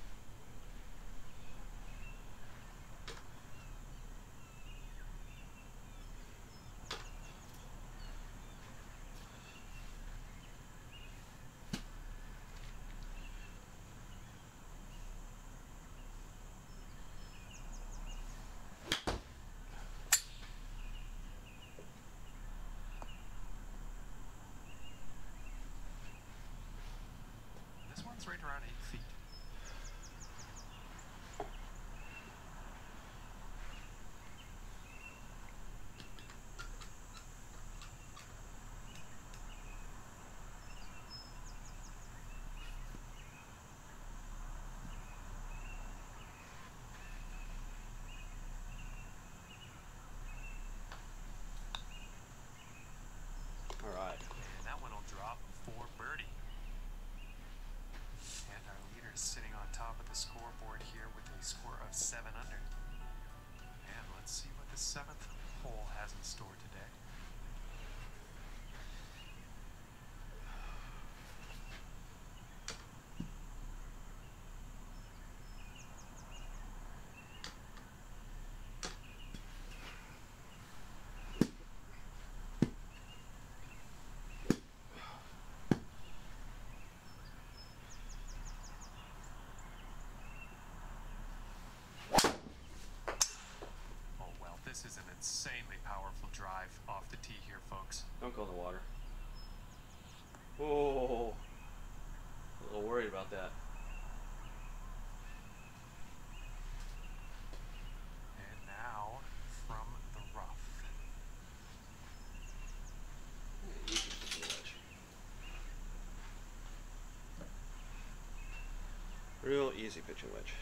One's right around eight feet. insanely powerful drive off the tee here, folks. Don't go in the water. Oh, A little worried about that. And now from the rough. Real easy pitching wedge.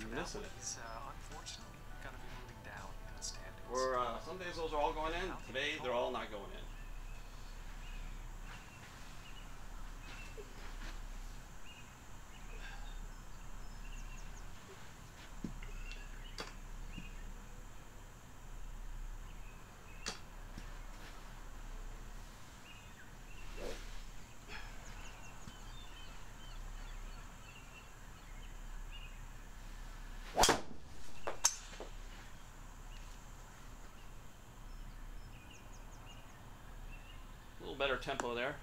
After that one, it. He's uh, unfortunately going to be moving down in the standings. We're uh, some days those are all going in. Today they're all not going in. Better tempo there.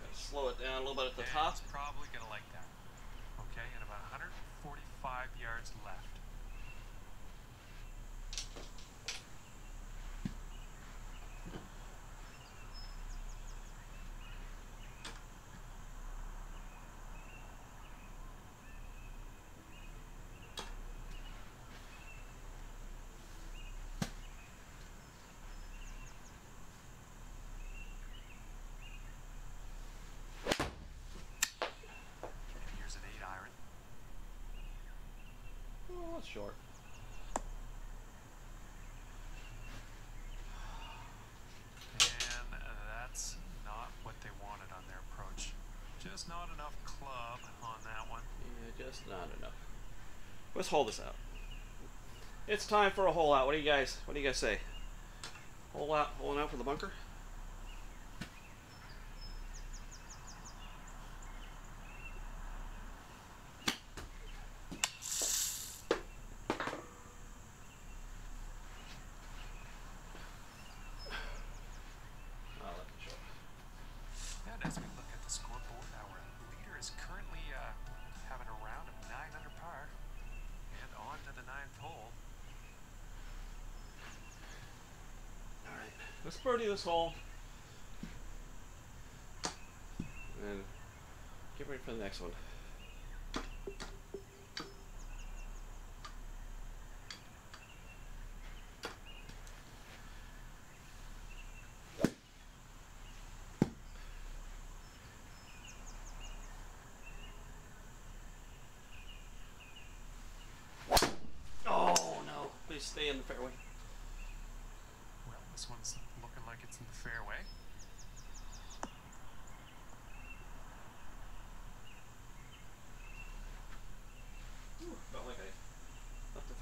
Gotta slow it down a little bit at the And top. He's probably going to like that. Okay, and about 145 yards left. And here's an 8 iron. Oh, that's short. And that's not what they wanted on their approach. Just not enough club on that one. Yeah, just not enough. Let's hold this out. It's time for a hole out. What do you guys? What do you guys say? Hole out, holding out for the bunker. Birdie this hole, and get ready for the next one.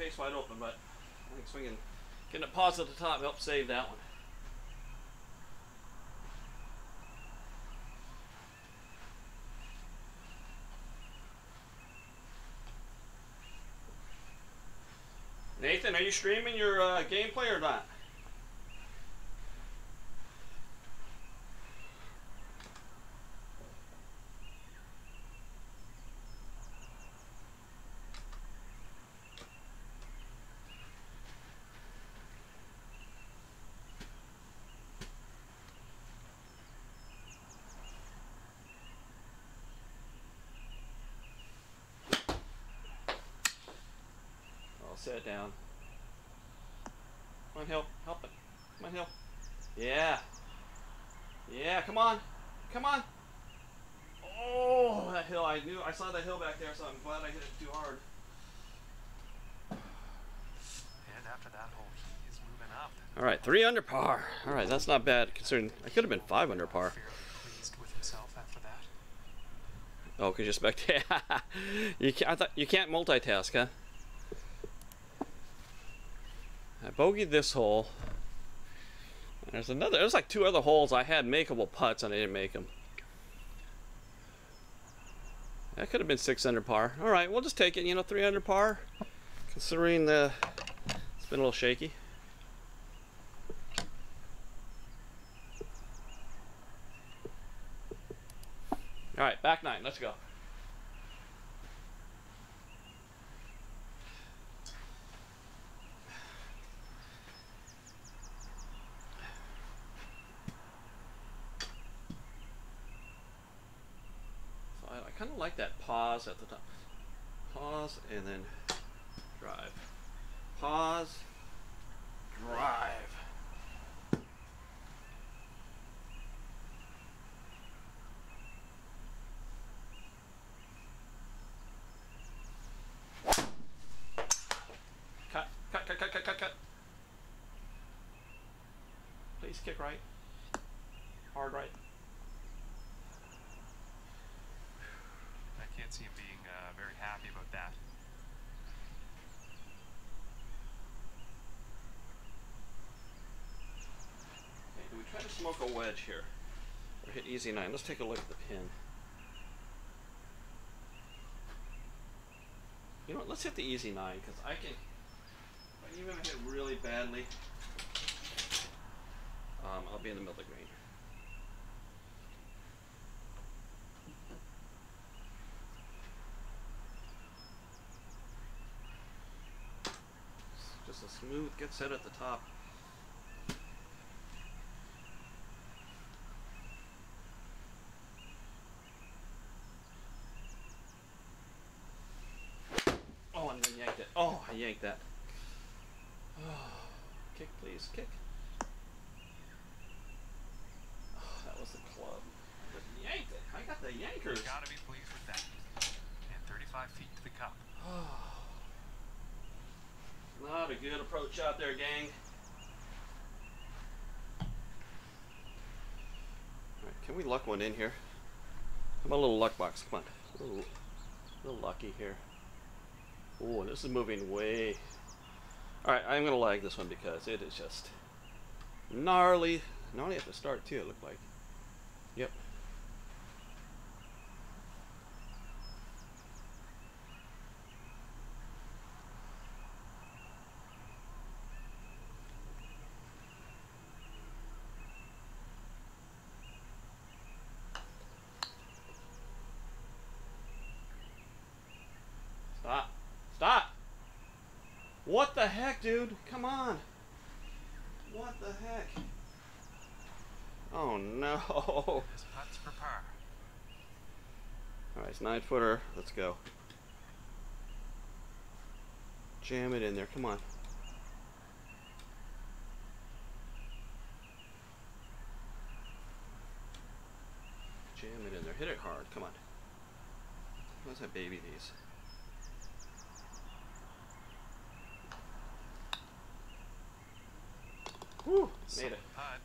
face wide open, but I think swinging, getting a pause at the top helped save that one. Nathan, are you streaming your uh, gameplay or not? Set it down. Come on, help, help it. Come on, help. Yeah. Yeah, come on. Come on. Oh, that hill. I knew, I saw that hill back there, so I'm glad I hit it too hard. And after that hole, he is moving up. All right, three under par. All right, that's not bad considering I could have been five under par. Fairly pleased with himself after that. Oh, cause you're spect. (laughs) you can't. I thought you can't multitask, huh? I bogeyed this hole. There's another. There's like two other holes I had makeable putts and I didn't make them. That could have been six under par. All right, we'll just take it. You know, three under par, considering the it's been a little shaky. All right, back nine. Let's go. So I, I kind of like that pause at the top. Pause and then drive. Pause. Drive. Cut, cut, cut, cut, cut, cut, cut. Please kick right. Hard right. I can't see him being uh, very happy about that. Okay, do we try to smoke a wedge here? Or hit easy nine? Let's take a look at the pin. You know what? Let's hit the easy nine because I can. Even if I hit really badly, um, I'll be in the middle of the green. Just a smooth get set at the top. Oh, and then yanked it. Oh, I yanked that. Oh, kick, kick. Oh, that was the club. But yanked it. I got the yankers. Gotta be pleased with that. And 35 feet to the cup. Oh. (sighs) Not a good approach out there, gang. Alright, can we luck one in here? How about a little luck box? Come on. A little, a little lucky here. Oh, this is moving way. Alright, I'm going to lag this one because it is just gnarly. Gnarly at the start, too, it looked like. Yep. Stop. Stop. What the heck, dude? Come on. What the heck? Oh no. His putts for par. Alright, it's nine footer. Let's go. Jam it in there. Come on. Jam it in there. Hit it hard. Come on. Let's have baby these. Whew, made it. And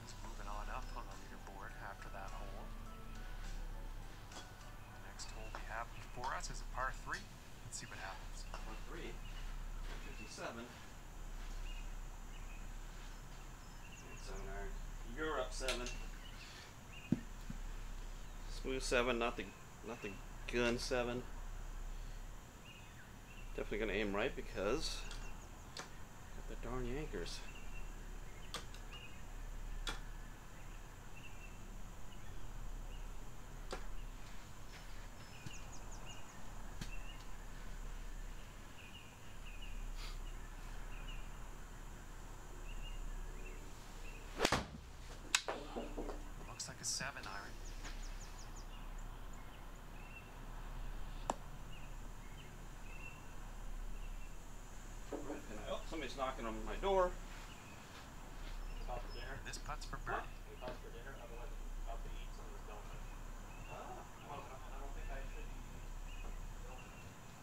he's moving on up on the after that hole. The next hole we have before us is a par 3. Let's see what happens. On three. 57. Seven iron. You're up seven. Smooth seven, not the not the gun seven. Definitely gonna aim right because darn Yankers. Looks like a seven iron. Right, and I- oh, somebody's knocking on my door. Out for dinner. This putt's for birdie. Out for dinner. Otherwise, I'm out to eat some of this donut. Well, I don't think I should eat donut.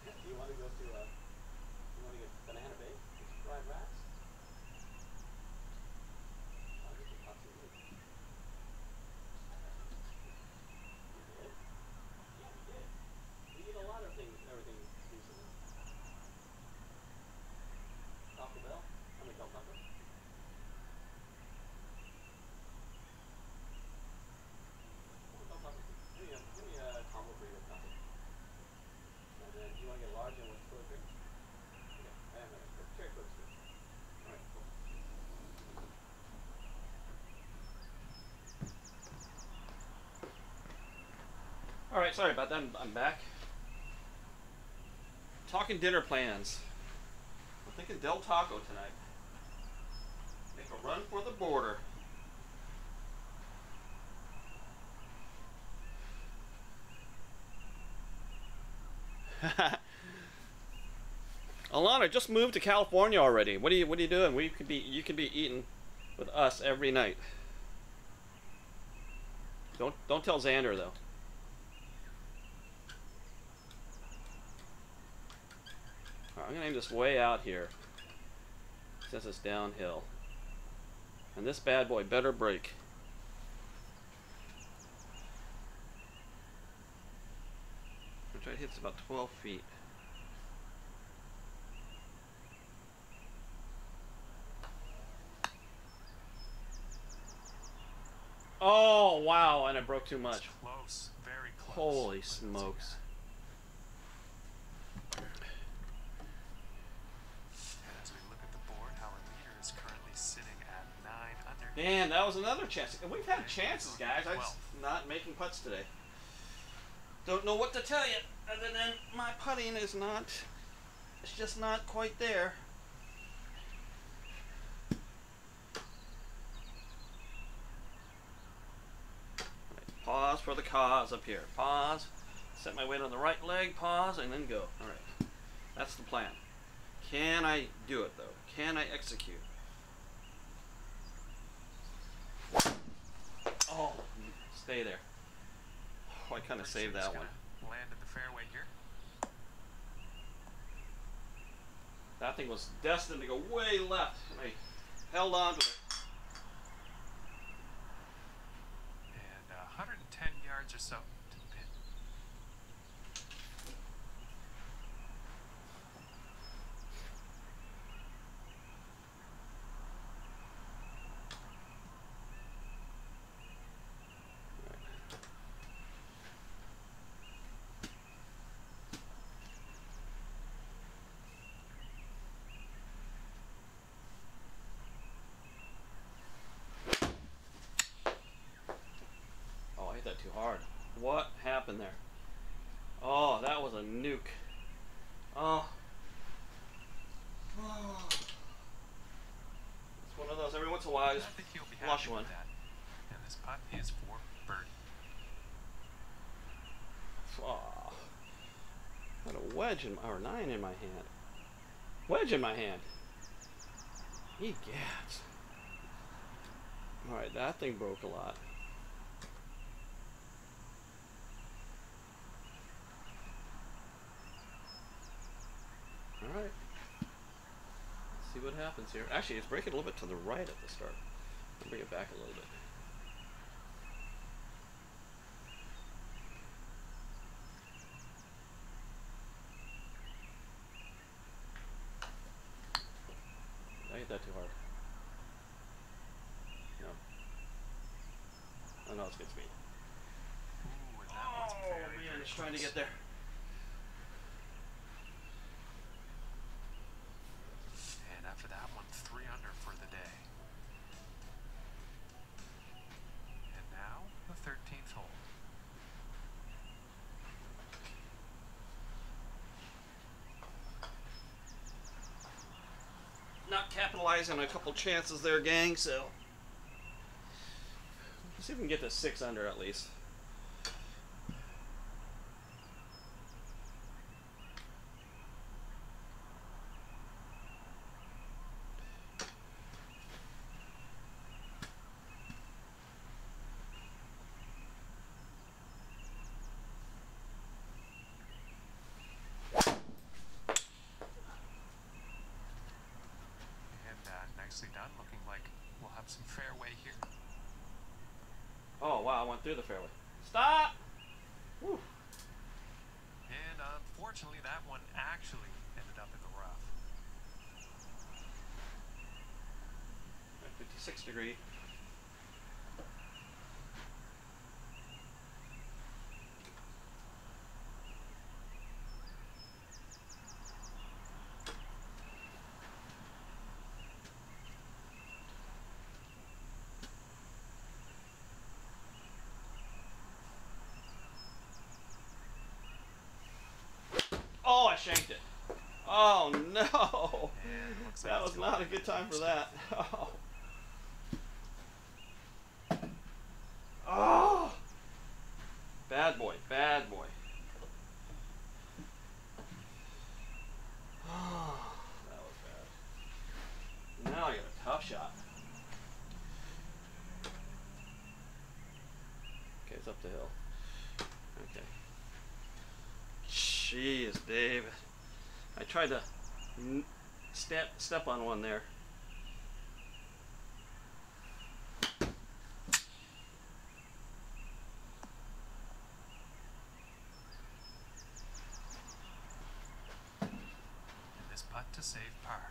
Do you want to go to, uh, you want to get Banana Bay? Get some fried rats? I'll get some hot soup. You did? Yeah, we did. We eat a lot of things, everything recently. Taco Bell? I mean, Del Taco? Oh, Del Taco. Give me a, give me a combo burrito taco. And then you want to get large and with soy cream? Okay, I am a cherry coke too. Alright, cool. All right, sorry about that. I'm, I'm back. Talking dinner plans. I'm thinking Del Taco tonight. Make a run for the border. (laughs) Alana just moved to California already. What are you What are you doing? We could be you could be eating with us every night. Don't Don't tell Xander though. I'm gonna aim this way out here. Since it's downhill. And this bad boy better break. Which I'm trying to hit about 12 feet. Oh wow, and I broke too much. Close. Very close. Holy smokes. Man, that was another chance. And We've had chances, guys. I'm just not making putts today. Don't know what to tell you other than my putting is not. It's just not quite there. Right, pause for the cause up here. Pause. Set my weight on the right leg. Pause and then go. All right. That's the plan. Can I do it though? Can I execute? Oh, stay there. Oh, I kind of saved that one. Land at the fairway here. That thing was destined to go way left, I held on to it. And uh, 110 yards or so to the pin. Oh, I hit that too hard. What happened there? Oh, that was a nuke. Oh. Oh. It's one of those every once in a while. I just think he'll be flush happy one. that. And this putt is for birdie. Oh. Got a wedge in or nine in my hand. Wedge in my hand. Egad. Alright, that thing broke a lot. Alright. Let's see what happens here. Actually, it's breaking a little bit to the right at the start. I'll bring it back a little bit. I hit that too hard. No. Oh no, it's good speed. Ooh, and that one's Oh man, it's trying to get there. Capitalizing on a couple chances there, gang. So let's see if we can get to six under at least. And uh, nicely done. Looking like some fairway here. Oh wow, I went through the fairway. Stop. Whew. And unfortunately, that one actually ended up in the rough. At 56 degree. Oh, I shanked it. Oh no. And it looks like That it's was going not a good time for that. Oh. (laughs) Oh. Bad boy, bad boy. Oh, (sighs) that was bad. Now I got a tough shot. Okay, it's up the hill. Okay. Jeez, Dave. I tried to step step on one there. And this putt to save par.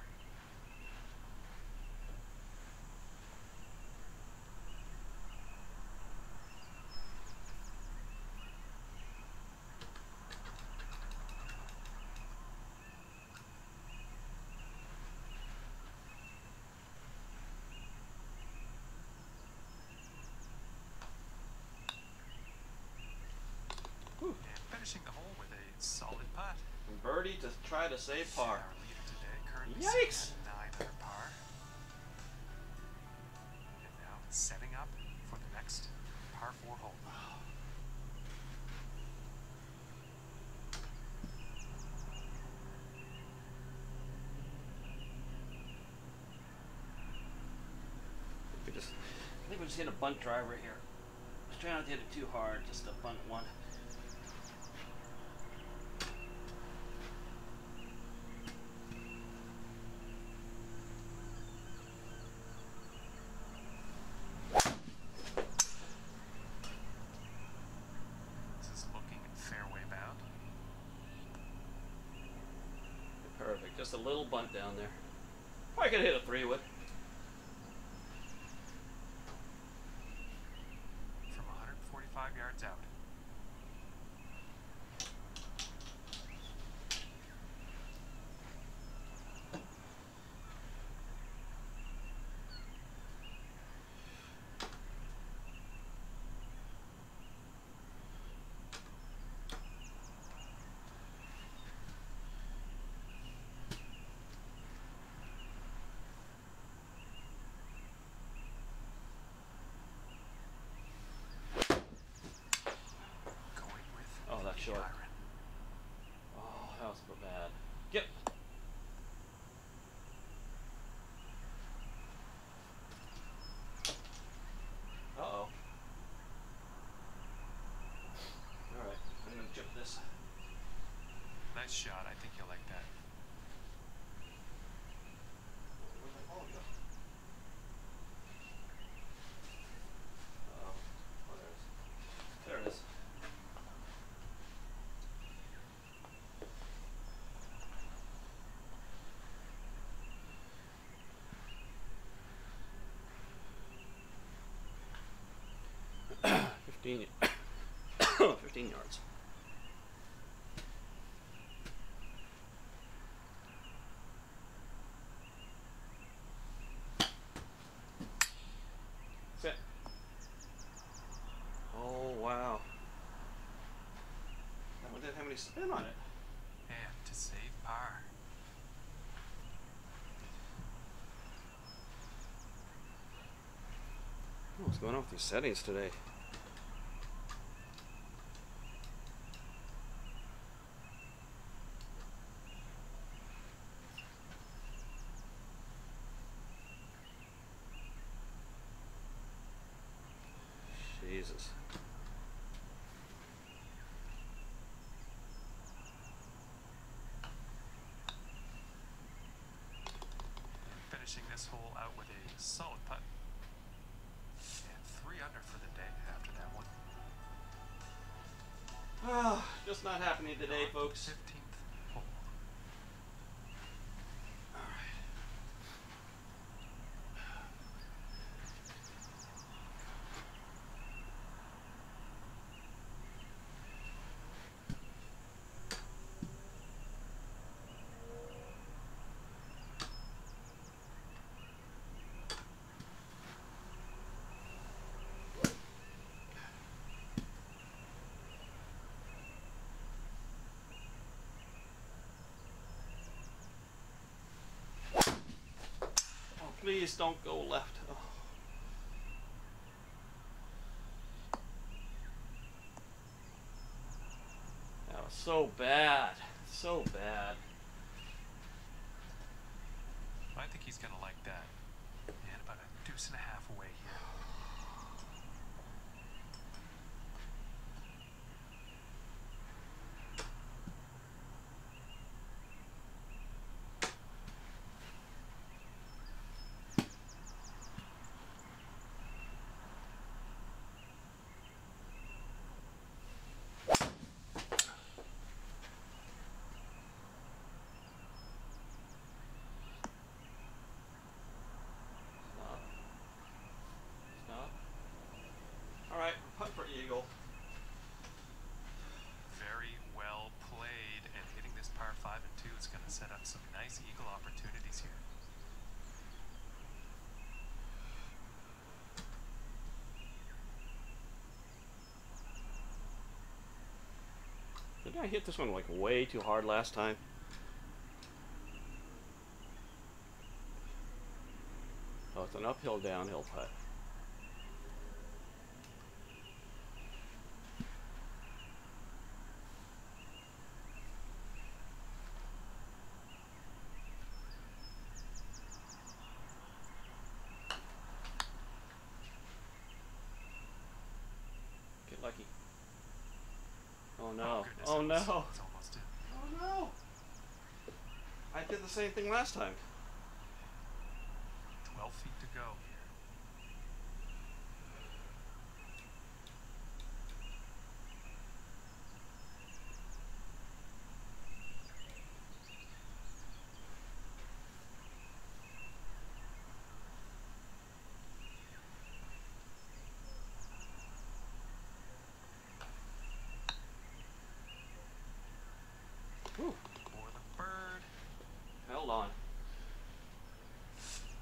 Whew. And finishing the hole with a solid putt. And birdie to try to save par. Our leader today currently Yikes. nine under par. And now setting up for the next par four hole. We just, I think we just hit a bunt driver here. I was trying not to hit it too hard, just a bunt one. This is looking fairway bound. Perfect. Just a little bunt down there. Probably could hit a three wood. from 145 yards out. Going Oh, short. iron. Oh, that was bad. Get. Uh oh. Alright, I'm gonna jump this. Nice shot. I think you'll like that. 15, (coughs) 15 yards. Set. Oh, wow. That one didn't have any spin on it. And to save par. What's going on with these settings today? Not happening today, folks. 15th hole. Oh, please don't go left. Oh. That was so bad. So bad. I think he's gonna like that. And about a deuce and a half away here. Stop. Stop. Alright, putt for Eagle. Very well played, and hitting this par five and two is gonna set up some nice eagle opportunities here. I hit this one like way too hard last time? Oh, it's an uphill downhill putt. Get lucky. Oh no. goodness, Oh no. It's almost in. Oh no! I did the same thing last time. 12 feet to go here. Whew. Borland Bird. Held on.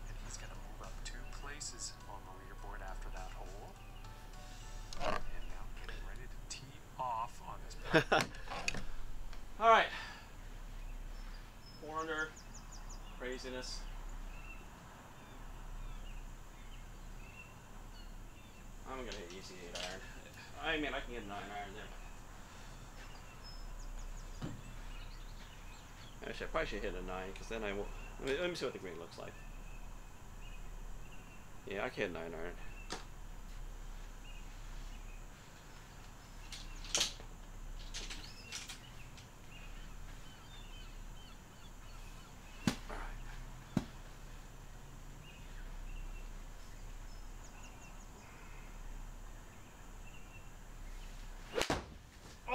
And he's going to move up two places on the leaderboard after that hole. And now getting ready to tee off on this. Alright. Four under. Craziness. I'm iron. I mean, I can get a nine iron there. Actually, I probably should hit a nine because then I will. Let me, let me see what the green looks like. Yeah, I can hit nine iron.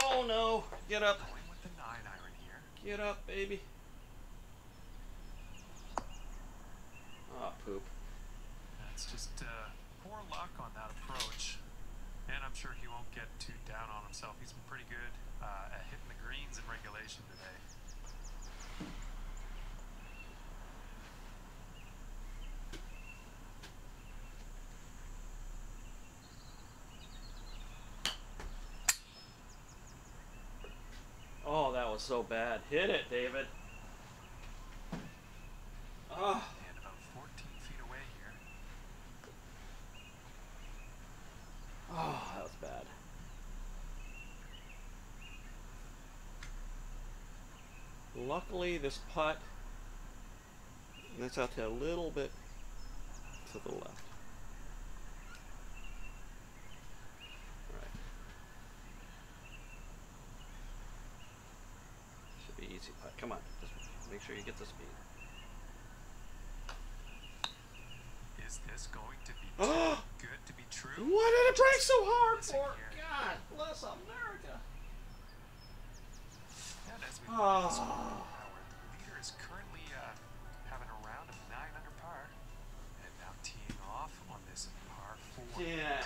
Oh no! Get up! With the nine iron here. Get up, baby. Ah, poop. That's just uh, poor luck on that approach. And I'm sure he won't get too down on himself. He's been pretty good uh, at hitting the greens in regulation was so bad. Hit it, David. Oh. And about 14 feet away here. Oh, that was bad. Luckily, this putt nets out to a little bit to the left. Come on, just make sure you get the speed. Is this going to be too (gasps) good to be true? What did it break so hard Listen for? here. God bless America. And as we Ah. look at Howard, the leader is currently uh, having a round of nine under par, and now teeing off on this par four. Dang.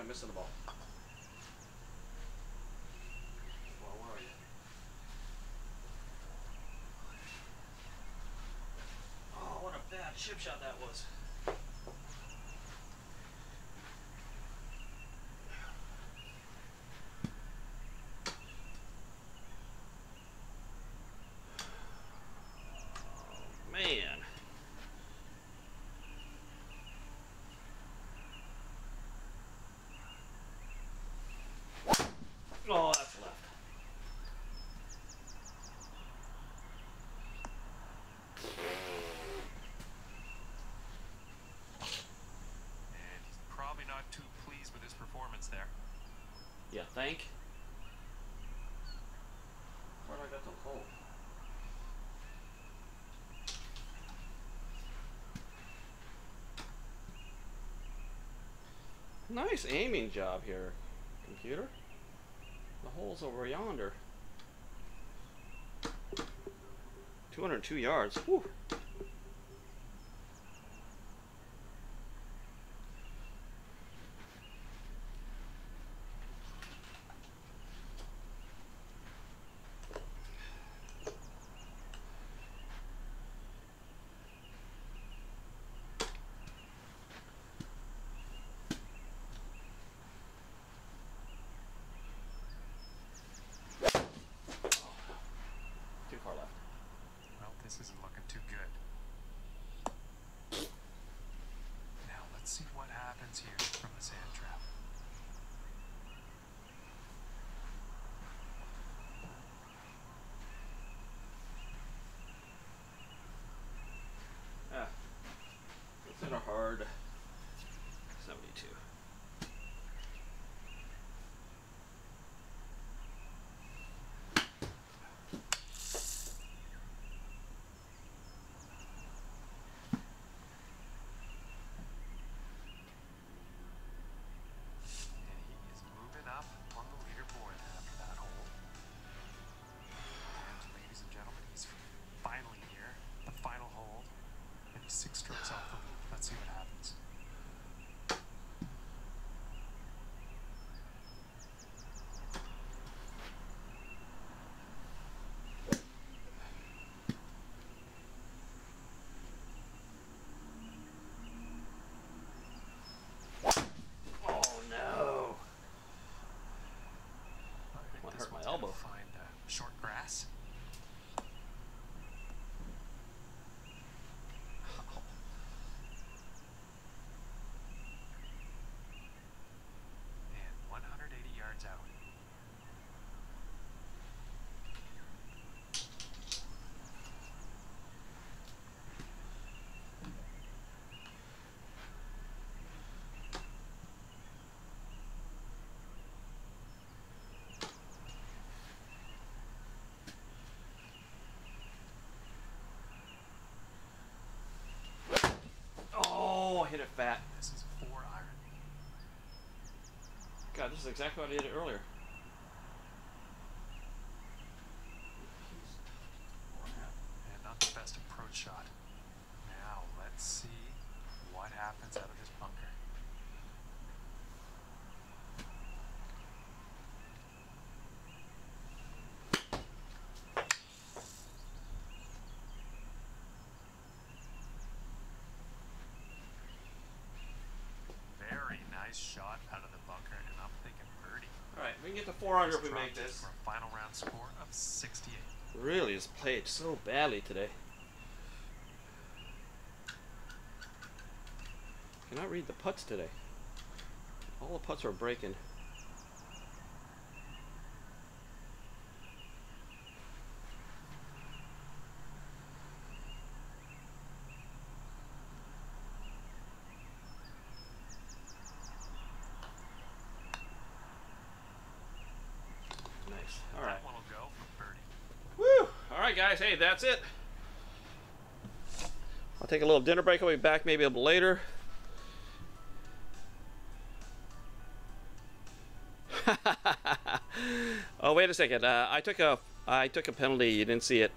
Okay, so I got a miss on the ball. Oh, what a bad chip shot that was. Oh, man. Oh, that's left. And he's probably not too pleased with his performance there. You think? Where do I got the hole? Nice aiming job here, computer. The hole's over yonder. 202 yards. Whew. Is exactly what I did earlier. 400 if we make this. For a final round score of 68. Really has played so badly today. Cannot read the putts today. All the putts are breaking. That's it. I'll take a little dinner break. I'll be back maybe a little later. (laughs) oh, wait a second. Uh, I took a I took a penalty. You didn't see it.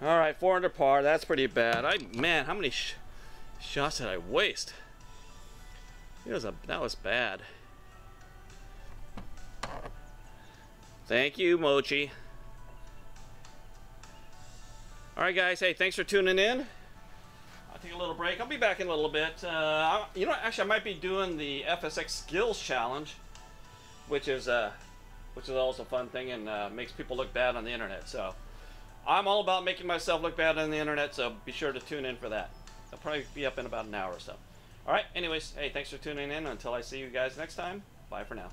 All right, four under par. That's pretty bad. I man, how many sh shots did I waste? It was a that was bad. Thank you, Mochi. All right, guys. Hey, thanks for tuning in. I'll take a little break. I'll be back in a little bit. Uh, you know, actually, I might be doing the FSX Skills Challenge, which is uh, which is also a fun thing and uh, makes people look bad on the internet. So, I'm all about making myself look bad on the internet. So be sure to tune in for that. I'll probably be up in about an hour or so. All right. Anyways, hey, thanks for tuning in. Until I see you guys next time. Bye for now.